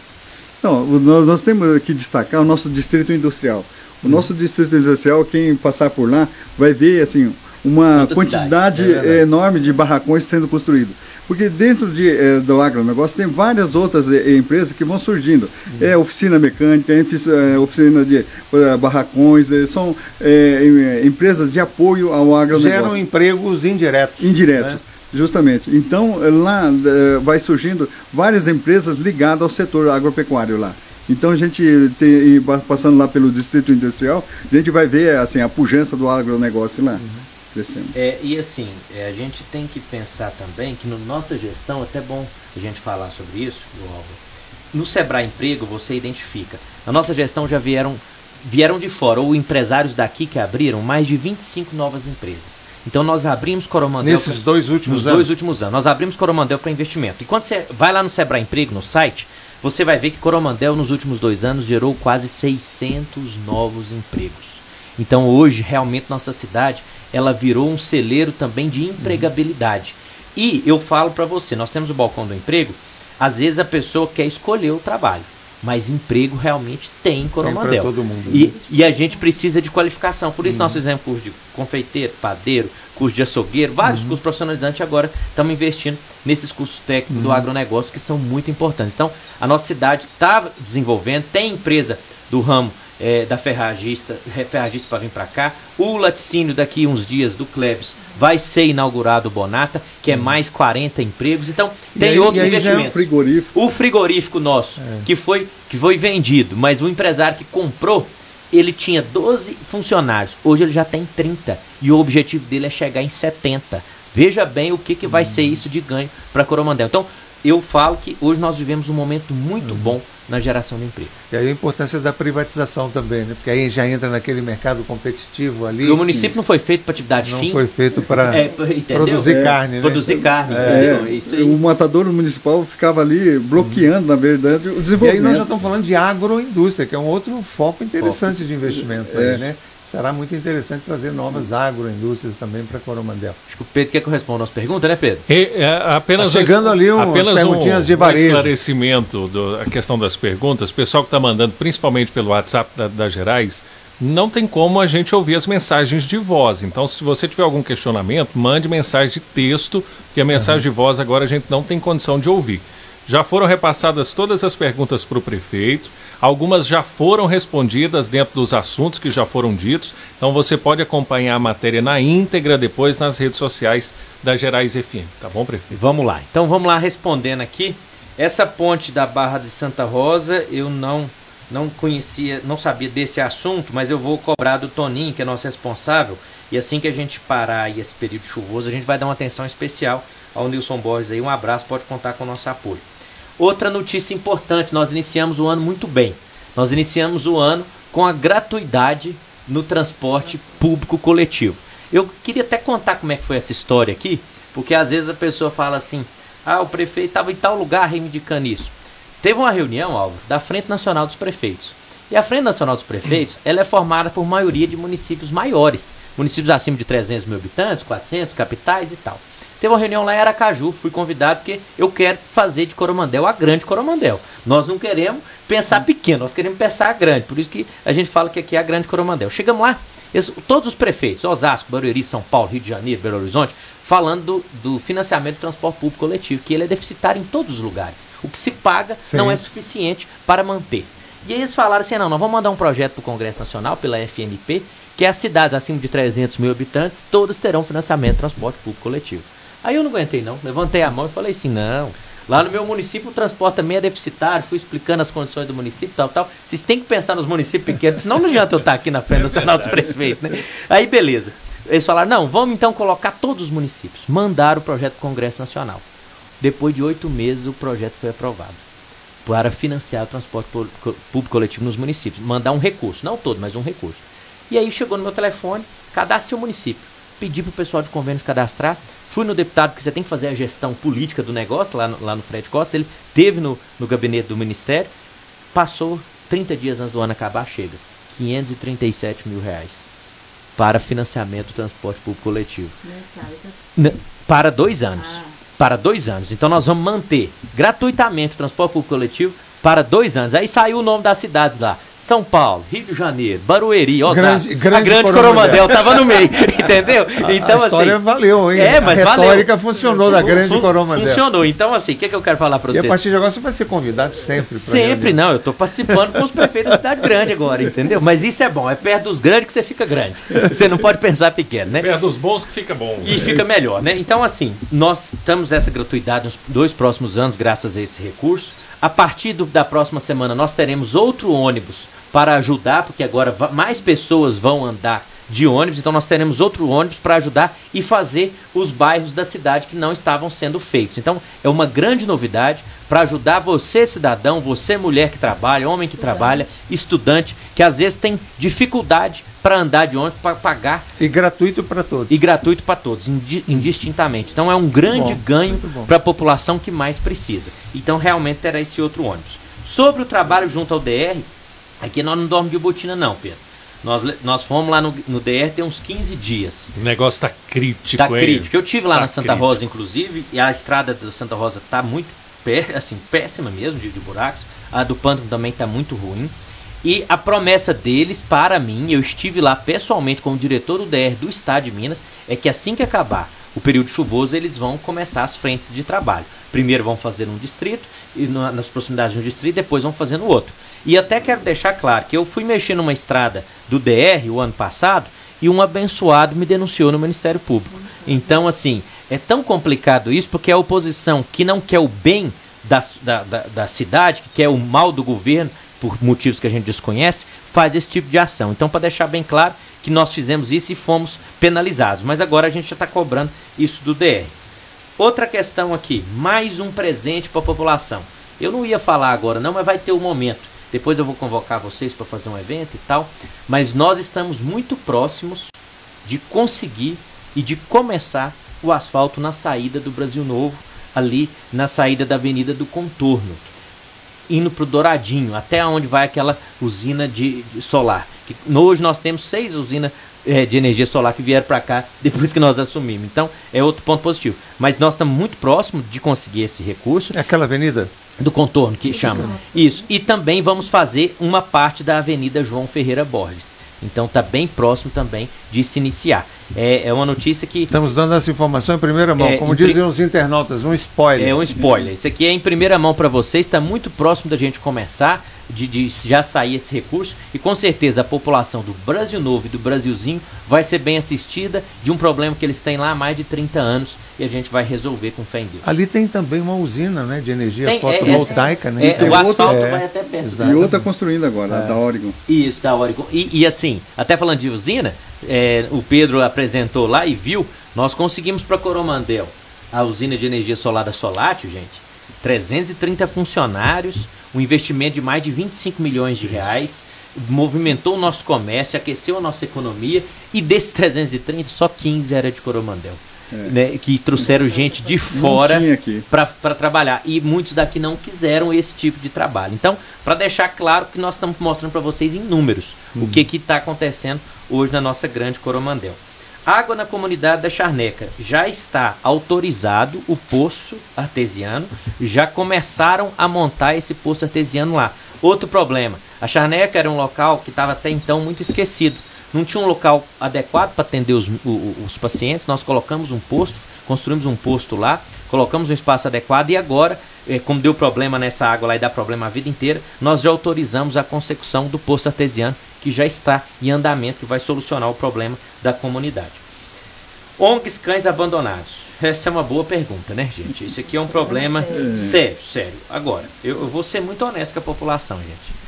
Não, nós temos que destacar o nosso distrito industrial. O nosso distrito industrial, quem passar por lá, vai ver assim uma Muita quantidade é enorme de barracões sendo construídos. Porque dentro de, é, do agronegócio tem várias outras é, empresas que vão surgindo. Uhum. É oficina mecânica, é, oficina de barracões, são empresas de apoio ao agronegócio. Geram empregos indiretos. Indiretos. Né? Justamente. Então, lá vai surgindo várias empresas ligadas ao setor agropecuário lá. Então a gente tem, passando lá pelo distrito industrial, a gente vai ver assim, a pujança do agronegócio lá. Uhum. Crescendo. É, e assim, é, a gente tem que pensar também que na no nossa gestão, é até bom a gente falar sobre isso. No Sebrae Emprego, você identifica. Na nossa gestão já vieram, vieram de fora, ou empresários daqui que abriram, mais de 25 novas empresas. Então nós abrimos Coromandel. Nesses pra, dois últimos nos anos? dois últimos anos. Nós abrimos Coromandel para investimento. E quando você vai lá no Sebrae Emprego, no site, você vai ver que Coromandel nos últimos dois anos gerou quase 600 novos empregos. Então hoje realmente nossa cidade ela virou um celeiro também de empregabilidade. E eu falo para você, nós temos o balcão do emprego. Às vezes a pessoa quer escolher o trabalho. Mas emprego realmente tem em Coromandel. todo mundo. E, e a gente precisa de qualificação. Por isso uhum. nós fizemos curso de confeiteiro, padeiro, curso de açougueiro, vários uhum. cursos profissionalizantes. Agora estamos investindo nesses cursos técnicos uhum. do agronegócio que são muito importantes. Então, a nossa cidade está desenvolvendo, tem empresa do ramo é, da ferragista, ferragista para vir para cá. O laticínio daqui uns dias do Cleves vai ser inaugurado o Bonata, que é mais 40 empregos. Então, tem aí, outros investimentos. É o frigorífico. O frigorífico nosso, é. que, foi, que foi vendido, mas o empresário que comprou, ele tinha 12 funcionários. Hoje ele já tem 30. E o objetivo dele é chegar em 70. Veja bem o que, que vai hum. ser isso de ganho para Coromandel. Então, eu falo que hoje nós vivemos um momento muito uhum. bom na geração de emprego. E aí a importância da privatização também, né? Porque aí já entra naquele mercado competitivo ali. E o município não foi feito para atividade não fim. Não foi feito para é, produzir é, carne, né? Produzir carne, é, O matador municipal ficava ali bloqueando, uhum. na verdade, o desenvolvimento. E aí nós já estamos falando de agroindústria, que é um outro foco interessante foco. de investimento aí, é. né? Será muito interessante trazer novas agroindústrias também para Coromandel. Acho que o Pedro quer que eu responda as perguntas, né, Pedro? E, é, apenas tá chegando ali um, apenas perguntinhas um, de varejo. Um esclarecimento da questão das perguntas. O pessoal que está mandando, principalmente pelo WhatsApp da, da Gerais, não tem como a gente ouvir as mensagens de voz. Então, se você tiver algum questionamento, mande mensagem de texto, que a mensagem uhum. de voz agora a gente não tem condição de ouvir. Já foram repassadas todas as perguntas para o prefeito. Algumas já foram respondidas dentro dos assuntos que já foram ditos. Então você pode acompanhar a matéria na íntegra depois nas redes sociais da Gerais FM. Tá bom, prefeito? Vamos lá. Então vamos lá respondendo aqui. Essa ponte da Barra de Santa Rosa, eu não não conhecia, não sabia desse assunto, mas eu vou cobrar do Toninho, que é nosso responsável. E assim que a gente parar esse período chuvoso, a gente vai dar uma atenção especial ao Nilson Borges aí. Um abraço, pode contar com o nosso apoio. Outra notícia importante: nós iniciamos o ano muito bem. Nós iniciamos o ano com a gratuidade no transporte público coletivo. Eu queria até contar como é que foi essa história aqui, porque às vezes a pessoa fala assim: ah, o prefeito estava em tal lugar reivindicando isso. Teve uma reunião, Álvaro, da Frente Nacional dos Prefeitos. E a Frente Nacional dos Prefeitos ela é formada por maioria de municípios maiores, municípios acima de 300 mil habitantes, 400, capitais e tal. Teve uma reunião lá em Aracaju, fui convidado porque eu quero fazer de Coromandel a grande Coromandel. Nós não queremos pensar pequeno, nós queremos pensar grande. Por isso que a gente fala que aqui é a grande Coromandel. Chegamos lá, todos os prefeitos, Osasco, Barueri, São Paulo, Rio de Janeiro, Belo Horizonte, falando do, do financiamento do transporte público coletivo, que ele é deficitário em todos os lugares. O que se paga Sim. não é suficiente para manter. E aí eles falaram assim, não, nós vamos mandar um projeto para o Congresso Nacional, pela FNP, que as cidades acima de 300 mil habitantes, todas terão financiamento de transporte público coletivo. Aí eu não aguentei não, levantei a mão e falei assim, não, lá no meu município o transporte também é deficitário, fui explicando as condições do município, tal, tal. Vocês têm que pensar nos municípios pequenos, senão não adianta eu estar aqui na frente é nacional dos prefeitos, né? Aí beleza. Eles falaram, não, vamos então colocar todos os municípios. Mandaram o projeto do Congresso Nacional. Depois de oito meses o projeto foi aprovado para financiar o transporte público coletivo nos municípios. Mandar um recurso, não todo, mas um recurso. E aí chegou no meu telefone, cadastre seu município. Pedi para o pessoal de convênios cadastrar, Fui no deputado, porque você tem que fazer a gestão política do negócio, lá no, lá no Fred Costa. Ele teve no, no gabinete do ministério. Passou 30 dias antes do ano acabar, chega. 537 mil reais para financiamento do transporte público coletivo. Para dois anos. Ah. Para dois anos. Então nós vamos manter gratuitamente o transporte público coletivo para dois anos. Aí saiu o nome das cidades lá. São Paulo, Rio de Janeiro, Barueri, Osasco, grande, grande a grande Coromandel estava no meio, entendeu? Então, a história assim, valeu, hein? É, mas a retórica valeu. funcionou da grande Fun, Coromandel. Funcionou. Então, assim, o que, que eu quero falar para vocês? E a partir de agora você vai ser convidado sempre. Sempre, não. Eu estou participando com os prefeitos da cidade grande agora, entendeu? Mas isso é bom. É perto dos grandes que você fica grande. Você não pode pensar pequeno, né? Perto dos bons que fica bom. E fica melhor, né? Então, assim, nós temos essa gratuidade nos dois próximos anos, graças a esse recurso. A partir do, da próxima semana, nós teremos outro ônibus para ajudar, porque agora mais pessoas vão andar de ônibus, então nós teremos outro ônibus para ajudar e fazer os bairros da cidade que não estavam sendo feitos. Então é uma grande novidade para ajudar você, cidadão, você, mulher que trabalha, homem que trabalha, estudante, que às vezes tem dificuldade para andar de ônibus, para pagar. E gratuito para todos. E gratuito para todos, indistintamente. Então é um grande bom, ganho para a população que mais precisa. Então realmente terá esse outro ônibus. Sobre o trabalho junto ao DR, Aqui nós não dormimos de botina não, Pedro. Nós, nós fomos lá no, no DR tem uns 15 dias. O negócio tá crítico, Tá crítico. Eu tive lá tá na Santa crítico. Rosa, inclusive, e a estrada da Santa Rosa tá muito pé, assim, péssima mesmo, de, de buracos. a do Pântano também está muito ruim. E a promessa deles, para mim, eu estive lá pessoalmente como diretor do DR do Estado de Minas, é que assim que acabar o período chuvoso, eles vão começar as frentes de trabalho. Primeiro vão fazer um distrito, e nas proximidades de um distrito, depois vão fazer no outro. E até quero deixar claro que eu fui mexer numa estrada do DR o ano passado e um abençoado me denunciou no Ministério Público. Então, assim, é tão complicado isso porque a oposição que não quer o bem da, da, da, da cidade, que quer o mal do governo, por motivos que a gente desconhece, faz esse tipo de ação. Então, para deixar bem claro que nós fizemos isso e fomos penalizados, mas agora a gente já está cobrando isso do DR. Outra questão aqui, mais um presente para a população. Eu não ia falar agora, não, mas vai ter um momento. Depois eu vou convocar vocês para fazer um evento e tal. Mas nós estamos muito próximos de conseguir e de começar o asfalto na saída do Brasil Novo, ali na saída da Avenida do Contorno indo para o Douradinho, até onde vai aquela usina de, de solar. Que, hoje nós temos seis usinas é, de energia solar que vieram para cá depois que nós assumimos. Então é outro ponto positivo. Mas nós estamos muito próximos de conseguir esse recurso. É aquela avenida? Do contorno que chama. Isso. E também vamos fazer uma parte da Avenida João Ferreira Borges. Então está bem próximo também de se iniciar. É, é uma notícia que. Estamos dando essa informação em primeira mão, é, como dizem os internautas, um spoiler. É um spoiler. Isso aqui é em primeira mão para vocês, está muito próximo da gente começar, de, de, já sair esse recurso, e com certeza a população do Brasil Novo e do Brasilzinho vai ser bem assistida de um problema que eles têm lá há mais de 30 anos e a gente vai resolver com fé em Deus. Ali tem também uma usina né, de energia tem, é, fotovoltaica, é, né? É, o asfalto outra, vai até perto. E outra construindo agora, é. da Oregon. Isso, da Oregon. E, e assim, até falando de usina, é, o Pedro apresentou lá e viu, nós conseguimos para Coromandel a usina de energia solar da Solatio, gente, 330 funcionários, um investimento de mais de 25 milhões de reais, movimentou o nosso comércio, aqueceu a nossa economia e desses 330, só 15 era de Coromandel. É. Né, que trouxeram gente de fora para trabalhar. E muitos daqui não quiseram esse tipo de trabalho. Então, para deixar claro que nós estamos mostrando para vocês em números uhum. o que está acontecendo hoje na nossa grande Coromandel. Água na comunidade da Charneca. Já está autorizado o poço artesiano. Já começaram a montar esse poço artesiano lá. Outro problema: a Charneca era um local que estava até então muito esquecido. Não tinha um local adequado para atender os, os pacientes. Nós colocamos um posto, construímos um posto lá, colocamos um espaço adequado e agora é, como deu problema nessa água lá e dá problema a vida inteira, nós já autorizamos a consecução do posto artesiano que já está em andamento e vai solucionar o problema da comunidade. ONGs cães abandonados. Essa é uma boa pergunta, né, gente? Isso aqui é um problema é. sério, sério. Agora, eu, eu, vou ser muito honesto com a população, gente.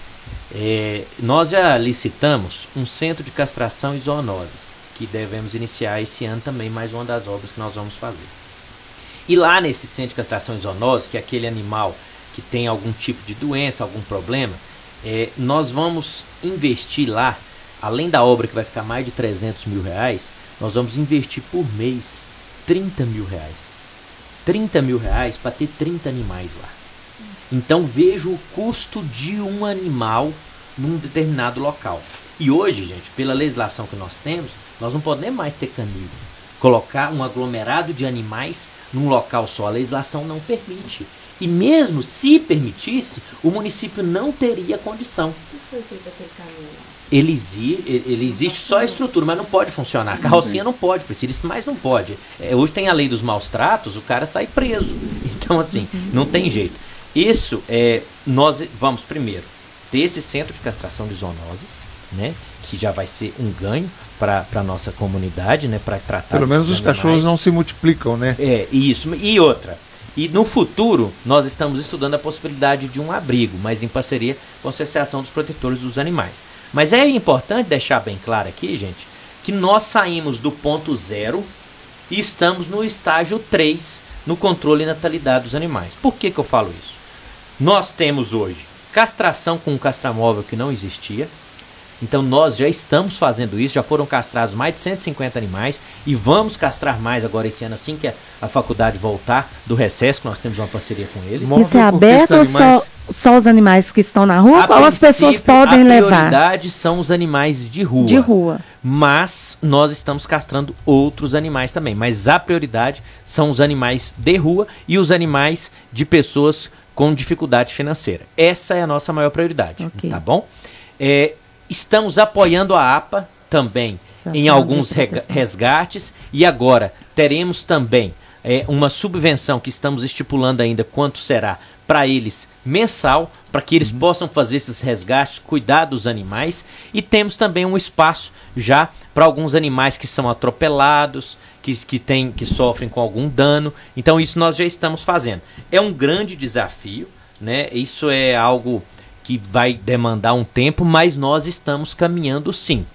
É, nós já licitamos um centro de castração e zoonoses, que devemos iniciar esse ano também, mais uma das obras que nós vamos fazer. E lá nesse centro de castração e zoonose, que é aquele animal que tem algum tipo de doença, algum problema, é, nós vamos investir lá, além da obra que vai ficar mais de 300 mil reais, nós vamos investir por mês 30 mil reais. 30 mil reais para ter 30 animais lá. Então veja o custo de um animal num determinado local. E hoje, gente, pela legislação que nós temos, nós não podemos mais ter canil. Colocar um aglomerado de animais num local só, a legislação não permite. E mesmo se permitisse, o município não teria condição. O que foi feito aquele caminho Ele, exi ele existe só a estrutura, mas não pode funcionar. A carrocinha não pode, precisa, mas não pode. É, hoje tem a lei dos maus tratos, o cara sai preso. Então, assim, não tem jeito. Isso é. Nós vamos primeiro ter esse centro de castração de zoonoses, né? Que já vai ser um ganho para a nossa comunidade, né? Para tratar. Pelo menos os animais. cachorros não se multiplicam, né? É, isso. E outra. E no futuro, nós estamos estudando a possibilidade de um abrigo, mas em parceria com a Associação dos Protetores dos Animais. Mas é importante deixar bem claro aqui, gente, que nós saímos do ponto zero e estamos no estágio 3 no controle e natalidade dos animais. Por que, que eu falo isso? Nós temos hoje castração com um castramóvel que não existia, então nós já estamos fazendo isso, já foram castrados mais de 150 animais e vamos castrar mais agora esse ano, assim que a, faculdade voltar do recesso, que nós temos uma parceria com eles. Isso é aberto ou só, só os animais que estão na rua a ou as pessoas podem levar? A prioridade são os animais de rua. De rua. Mas nós estamos castrando outros animais também. Mas a prioridade são os animais de rua e os animais de pessoas com dificuldade financeira. Essa é a nossa maior prioridade, okay. tá bom? É, estamos apoiando a APA também em alguns resgates e agora teremos também é, uma subvenção que estamos estipulando ainda quanto será para eles mensal, para que eles uhum. possam fazer esses resgates, cuidar dos animais e temos também um espaço já para alguns animais que são atropelados, que, que, tem, que sofrem com algum dano. Então isso nós já estamos fazendo. É um grande desafio, né? Isso é algo que vai demandar um tempo, mas nós estamos caminhando sim.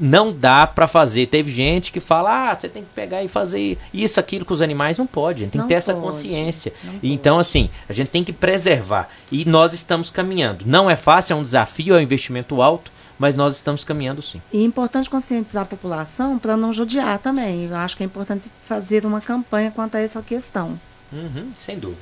Não dá para fazer. Teve gente que fala: ah, você tem que pegar e fazer isso, aquilo com os animais. Não pode, a gente tem não que ter pode, essa consciência. Então, assim, a gente tem que preservar. E nós estamos caminhando. Não é fácil, é um desafio, é um investimento alto, mas nós estamos caminhando sim. E é importante conscientizar a população para não judiar também. Eu acho que é importante fazer uma campanha quanto a essa questão. Uhum, sem dúvida.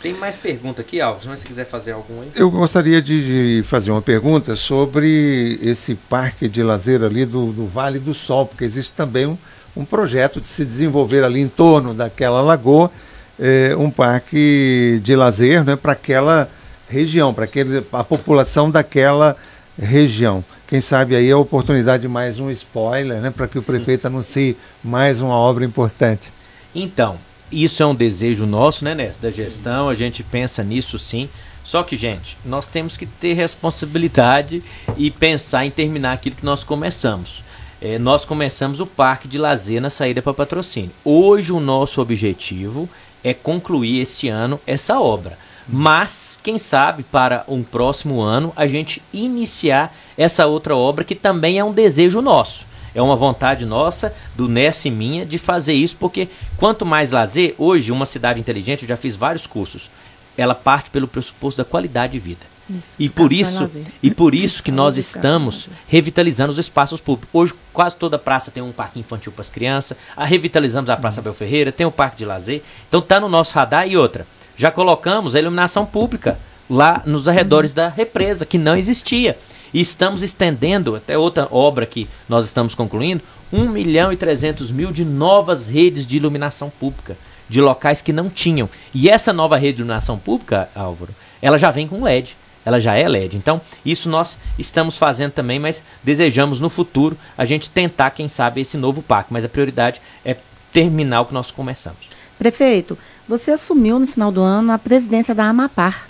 Tem mais pergunta aqui, Alves, mas se quiser fazer algum aí. Eu gostaria de, fazer uma pergunta sobre esse parque de lazer ali do, do Vale do Sol, porque existe também um, um projeto de se desenvolver ali em torno daquela lagoa, é, um parque de lazer né, para aquela região, para a população daquela região. Quem sabe aí é a oportunidade de mais um spoiler, né, para que o prefeito anuncie mais uma obra importante. Então, isso é um desejo nosso, né, Ness, da gestão, a gente pensa nisso sim. Só que, gente, nós temos que ter responsabilidade e pensar em terminar aquilo que nós começamos. É, nós começamos o parque de lazer na saída para patrocínio. Hoje o nosso objetivo é concluir este ano essa obra. Mas, quem sabe, para um próximo ano, a gente iniciar essa outra obra que também é um desejo nosso. É uma vontade nossa, do Ness e minha, de fazer isso, porque quanto mais lazer, hoje, uma cidade inteligente, eu já fiz vários cursos, ela parte pelo pressuposto da qualidade de vida. Isso, e por isso e por isso que nós estamos revitalizando os espaços públicos. Hoje quase toda praça tem um parque infantil para as crianças. A revitalizamos a Praça Bel Ferreira, tem o parque de lazer. Então está no nosso radar e outra. Já colocamos a iluminação pública lá nos arredores da represa que não existia. E estamos estendendo, até outra obra que nós estamos concluindo, 1 milhão e 300 mil de novas redes de iluminação pública, de locais que não tinham. E essa nova rede de iluminação pública, Álvaro, ela já vem com LED. Ela já é LED. Então, isso nós estamos fazendo também, mas desejamos no futuro a gente tentar, quem sabe, esse novo parque. Mas a prioridade é terminar o que nós começamos. Prefeito, você assumiu no final do ano a presidência da Amapar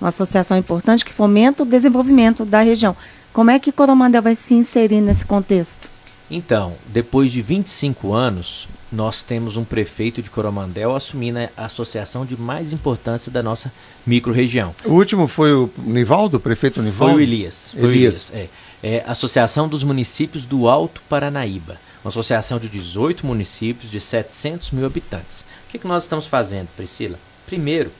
uma associação importante que fomenta o desenvolvimento da região. Como é que Coromandel vai se inserir nesse contexto? Então, depois de 25 anos, nós temos um prefeito de Coromandel assumindo a associação de mais importância da nossa microrregião. O último foi o Nivaldo, o prefeito Nivaldo? Foi o Elias. Foi Elias. O Elias é. é. Associação dos Municípios do Alto Paranaíba. Uma associação de 18 municípios de 700 mil habitantes. O que, que nós estamos fazendo, Priscila? Primeiro,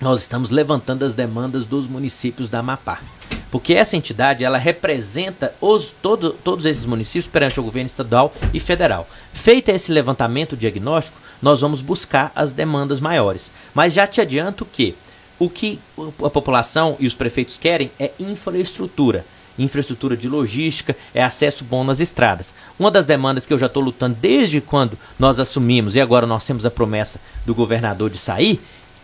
nós estamos levantando as demandas dos municípios da Amapá. Porque essa entidade ela representa os, todo, todos esses municípios perante o governo estadual e federal. Feito esse levantamento diagnóstico, nós vamos buscar as demandas maiores. Mas já te adianto que o que a população e os prefeitos querem é infraestrutura. Infraestrutura de logística, é acesso bom nas estradas. Uma das demandas que eu já estou lutando desde quando nós assumimos, e agora nós temos a promessa do governador de sair,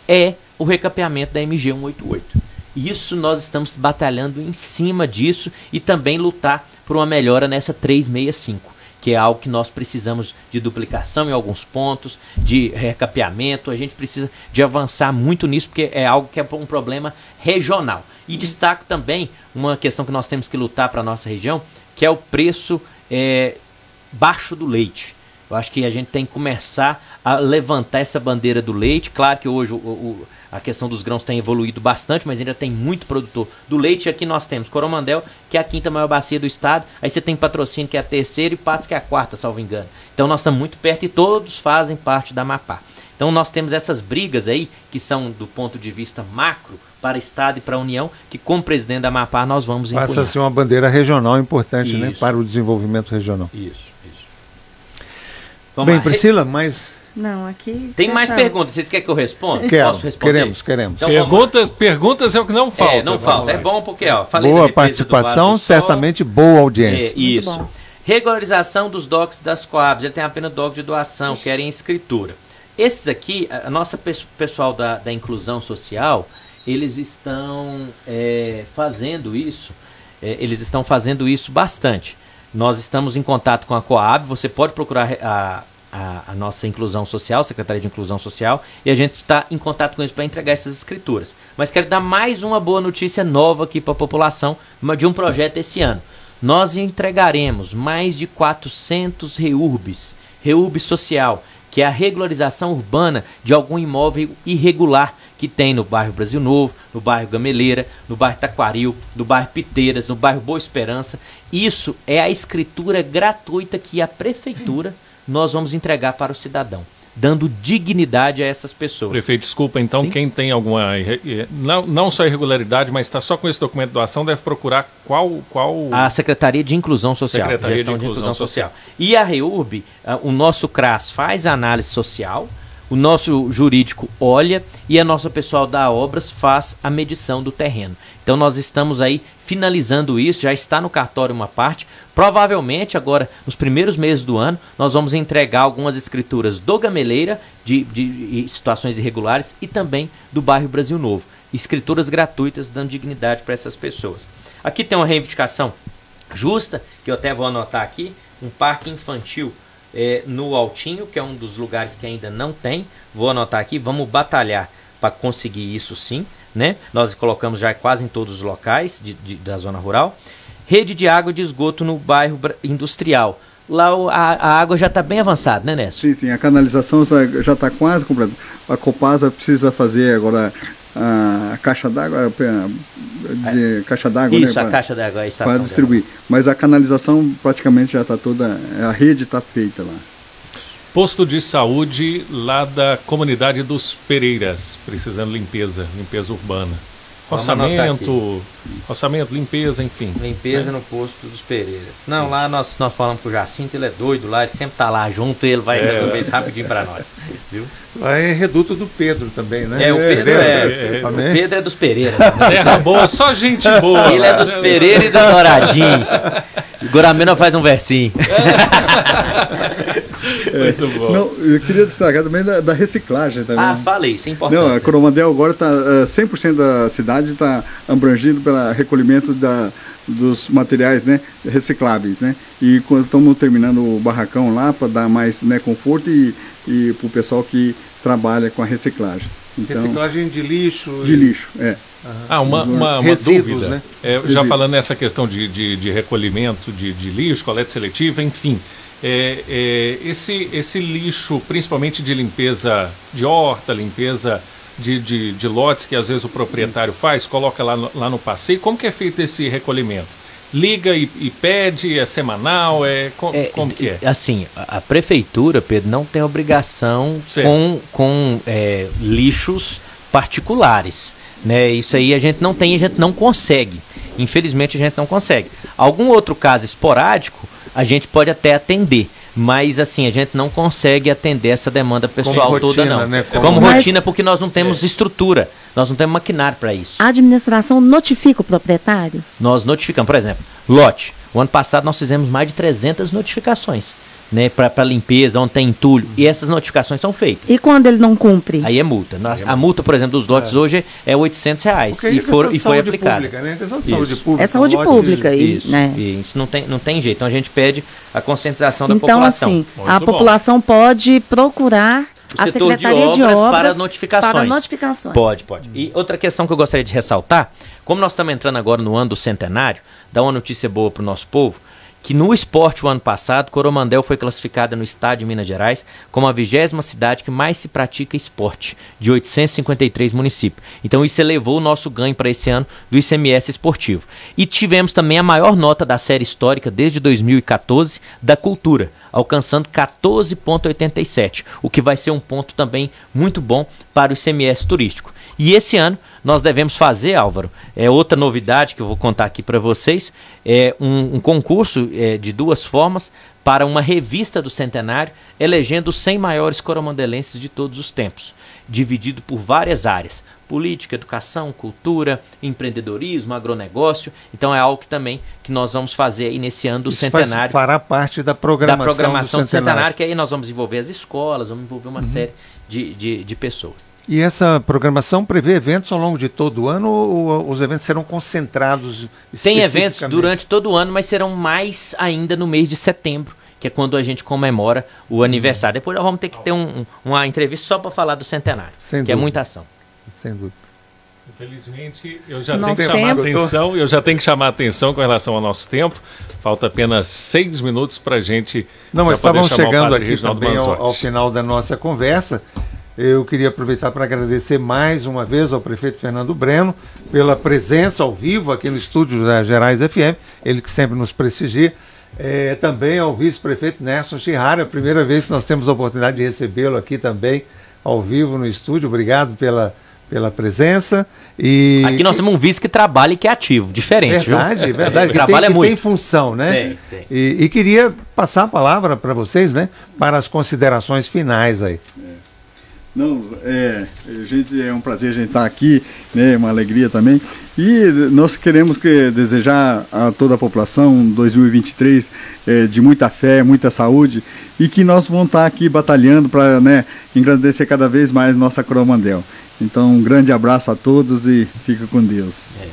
é o recapeamento da MG 188. Isso nós estamos batalhando em cima disso e também lutar por uma melhora nessa 365, que é algo que nós precisamos de duplicação em alguns pontos, de recapeamento, a gente precisa de avançar muito nisso porque é algo que é um problema regional. E Isso. destaco também uma questão que nós temos que lutar para a nossa região, que é o preço é, baixo do leite. Eu acho que a gente tem que começar a levantar essa bandeira do leite. Claro que hoje o, o a questão dos grãos tem evoluído bastante, mas ainda tem muito produtor do leite. Aqui nós temos Coromandel, que é a quinta maior bacia do estado. Aí você tem Patrocínio, que é a terceira, e Patos, que é a quarta, salvo engano. Então nós estamos muito perto e todos fazem parte da Mapá. Então nós temos essas brigas aí, que são do ponto de vista macro, para Estado e para a União, que como presidente da Mapá nós vamos empunhar. Passa a ser uma bandeira regional importante né, para o desenvolvimento regional. Isso, isso. Vamos Bem, lá. Priscila, mais não, aqui. Tem mais perguntas. Vocês querem que eu responda? Quero, Posso responder? Queremos, queremos. Então, perguntas, perguntas é o que não falta. É, não falta. É bom porque, ó, falei Boa participação, certamente boa audiência. É, isso. Regularização dos DOCs das Coabs. Ele tem apenas DOC de doação, querem escritura. Esses aqui, a nossa pessoal da, da inclusão social, eles estão é, fazendo isso, é, eles estão fazendo isso bastante. Nós estamos em contato com a Coab, você pode procurar a, a, a nossa inclusão social, Secretaria de Inclusão Social, e a gente está em contato com eles para entregar essas escrituras. Mas quero dar mais uma boa notícia nova aqui para a população de um projeto esse ano. Nós entregaremos mais de 400 REURBs, REURB social, que é a regularização urbana de algum imóvel irregular que tem no bairro Brasil Novo, no bairro Gameleira, no bairro Taquaril, no bairro Piteiras, no bairro Boa Esperança. Isso é a escritura gratuita que a prefeitura nós vamos entregar para o cidadão dando dignidade a essas pessoas. Prefeito, desculpa, então Sim? quem tem alguma não, não só irregularidade, mas está só com esse documento de doação, deve procurar qual qual a Secretaria de Inclusão Social, Secretaria Gestão de Inclusão, de Inclusão Social. Social. E a REURB, o nosso CRAS faz análise social, o nosso jurídico olha e a nossa pessoal da obras faz a medição do terreno. Então nós estamos aí finalizando isso, já está no cartório uma parte. Provavelmente agora, nos primeiros meses do ano, nós vamos entregar algumas escrituras do Gameleira, de, de, de situações irregulares, e também do bairro Brasil Novo. Escrituras gratuitas dando dignidade para essas pessoas. Aqui tem uma reivindicação justa, que eu até vou anotar aqui, um parque infantil é, no Altinho, que é um dos lugares que ainda não tem. Vou anotar aqui, vamos batalhar para conseguir isso sim. Né? Nós colocamos já quase em todos os locais de, de, da zona rural. Rede de água de esgoto no bairro industrial. Lá a, a água já está bem avançada, né, Nessa? Sim, sim, a canalização já está quase completa. A Copasa precisa fazer agora a caixa d'água, de caixa d'água, né? Isso, né, a caixa d'água, Para distribuir. Dela. Mas a canalização praticamente já está toda, a rede está feita lá. Posto de saúde lá da comunidade dos Pereiras, precisando limpeza, limpeza urbana. Orçamento, orçamento, limpeza, enfim. Limpeza né? no posto dos Pereiras. Não, lá nós, nós falamos com o Jacinto, ele é doido lá, ele sempre tá lá junto, ele vai é. resolver isso rapidinho para nós. Viu? Lá é reduto do Pedro também, né? É, o Pedro é. é, é. O Pedro é dos Pereiras. Terra boa, só gente boa. Ele é dos Pereira e do Douradinho. Goramena faz um versinho. Muito bom. Não, eu queria destacar também da, da, reciclagem também. Ah, falei, isso é importante. Não, a Coromandel agora está, uh, 100% da cidade está abrangido pelo recolhimento da, dos materiais né, recicláveis, né? E estamos terminando o barracão lá para dar mais né, conforto e, e para o pessoal que trabalha com a reciclagem. Então, reciclagem de lixo. De e... lixo, é. Ah, uma, uma, uma dúvida. Né? É, já falando nessa questão de, de, de recolhimento de, de, lixo, coleta seletiva, enfim. É, é, esse, esse lixo, principalmente de limpeza de horta, limpeza de, de, de lotes que às vezes o proprietário faz, coloca lá no, lá no passeio, como que é feito esse recolhimento? Liga e, e pede, é semanal, é, com, é como que é? Assim, a, a prefeitura, Pedro, não tem obrigação certo. com, com é, lixos particulares. Né? Isso aí a gente não tem, a gente não consegue. Infelizmente a gente não consegue. Algum outro caso esporádico, a gente pode até atender. Mas assim, a gente não consegue atender essa demanda pessoal rotina, toda, não. Né? Como, Como mas... rotina, porque nós não temos é. estrutura, nós não temos maquinário para isso. A administração notifica o proprietário? Nós notificamos, por exemplo, lote. O ano passado nós fizemos mais de 300 notificações né, para limpeza, onde tem entulho. E essas notificações são feitas. E quando ele não cumpre? Aí é multa. É a multa, por exemplo, dos lotes é. hoje é 800 reais. e, for, e foi aplicada. Né? É saúde pública. É saúde pública. Isso, né? isso não, tem, não tem jeito. Então a gente pede a conscientização da então, população. Então, assim, Muito a bom. população pode procurar a Secretaria de Obras, de Obras para notificações. Para notificações. Pode, pode. E outra questão que eu gostaria de ressaltar, como nós estamos entrando agora no ano do centenário, dá uma notícia boa para o nosso povo que no esporte o ano passado, Coromandel foi classificada no estado de Minas Gerais como a vigésima cidade que mais se pratica esporte, de 853 municípios. Então isso elevou o nosso ganho para esse ano do ICMS esportivo. E tivemos também a maior nota da série histórica desde 2014 da cultura, alcançando 14,87, o que vai ser um ponto também muito bom para o ICMS turístico. E esse ano nós devemos fazer, Álvaro, é outra novidade que eu vou contar aqui para vocês, é um, um concurso é, de duas formas para uma revista do centenário elegendo os 100 maiores coromandelenses de todos os tempos, dividido por várias áreas: política, educação, cultura, empreendedorismo, agronegócio. Então é algo que também que nós vamos fazer aí nesse ano do Isso centenário. Faz, fará parte da programação, da programação do, centenário. do centenário, que aí nós vamos envolver as escolas, vamos envolver uma uhum. série de, de, de pessoas. E essa programação prevê eventos ao longo de todo o ano ou os eventos serão concentrados? Tem eventos durante todo o ano, mas serão mais ainda no mês de setembro, que é quando a gente comemora o aniversário. Depois nós vamos ter que ter um, uma entrevista só para falar do centenário, Sem que é dúvida. é muita ação. Sem dúvida. Infelizmente, eu já tenho que chamar a atenção, eu já tenho que chamar a atenção com relação ao nosso tempo. Falta apenas seis minutos para a gente. Não, mas estávamos chegando aqui também ao, ao final da nossa conversa. Eu queria aproveitar para agradecer mais uma vez ao prefeito Fernando Breno pela presença ao vivo aqui no estúdio da Gerais FM, ele que sempre nos prestigia. É, também ao vice-prefeito Nelson Chihara, a primeira vez que nós temos a oportunidade de recebê-lo aqui também ao vivo no estúdio. Obrigado pela, pela presença. E... Aqui nós temos um vice que trabalha e que é ativo, diferente. Verdade, viu? verdade. que trabalha tem, muito. tem função, né? Tem, tem. E, e queria passar a palavra para vocês, né? Para as considerações finais aí. Não, é, a gente, é um prazer a gente estar aqui, né, uma alegria também. E nós queremos que, desejar a toda a população 2023 é, de muita fé, muita saúde e que nós vamos estar aqui batalhando para né, engrandecer cada vez mais nossa Coromandel. Então, um grande abraço a todos e fica com Deus. É.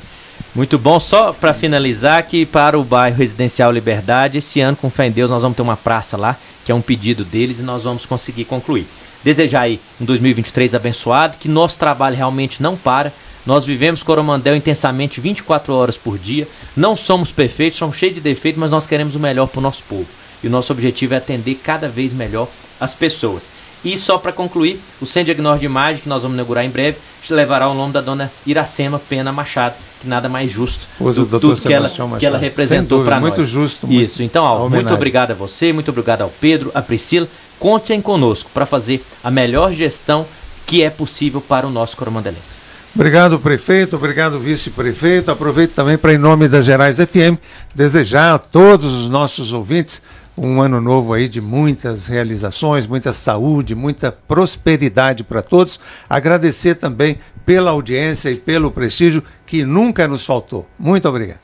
Muito bom. Só para finalizar, que para o bairro Residencial Liberdade, esse ano, com fé em Deus, nós vamos ter uma praça lá, que é um pedido deles e nós vamos conseguir concluir desejar aí um 2023 abençoado, que nosso trabalho realmente não para. Nós vivemos Coromandel intensamente 24 horas por dia. Não somos perfeitos, somos cheios de defeitos, mas nós queremos o melhor para o nosso povo. E o nosso objetivo é atender cada vez melhor as pessoas. E só para concluir, o Centro Ignor de Imagem, que nós vamos inaugurar em breve, levará o nome da dona Iracema Pena Machado, que nada mais justo do, do tudo que ela, que ela representou para nós. Muito justo. Muito Isso, então, muito obrigado a você, muito obrigado ao Pedro, a Priscila. Contem conosco para fazer a melhor gestão que é possível para o nosso coromandelense. Obrigado, prefeito. Obrigado, vice-prefeito. Aproveito também para, em nome da Gerais FM, desejar a todos os nossos ouvintes um ano novo aí de muitas realizações, muita saúde, muita prosperidade para todos. Agradecer também pela audiência e pelo prestígio que nunca nos faltou. Muito obrigado.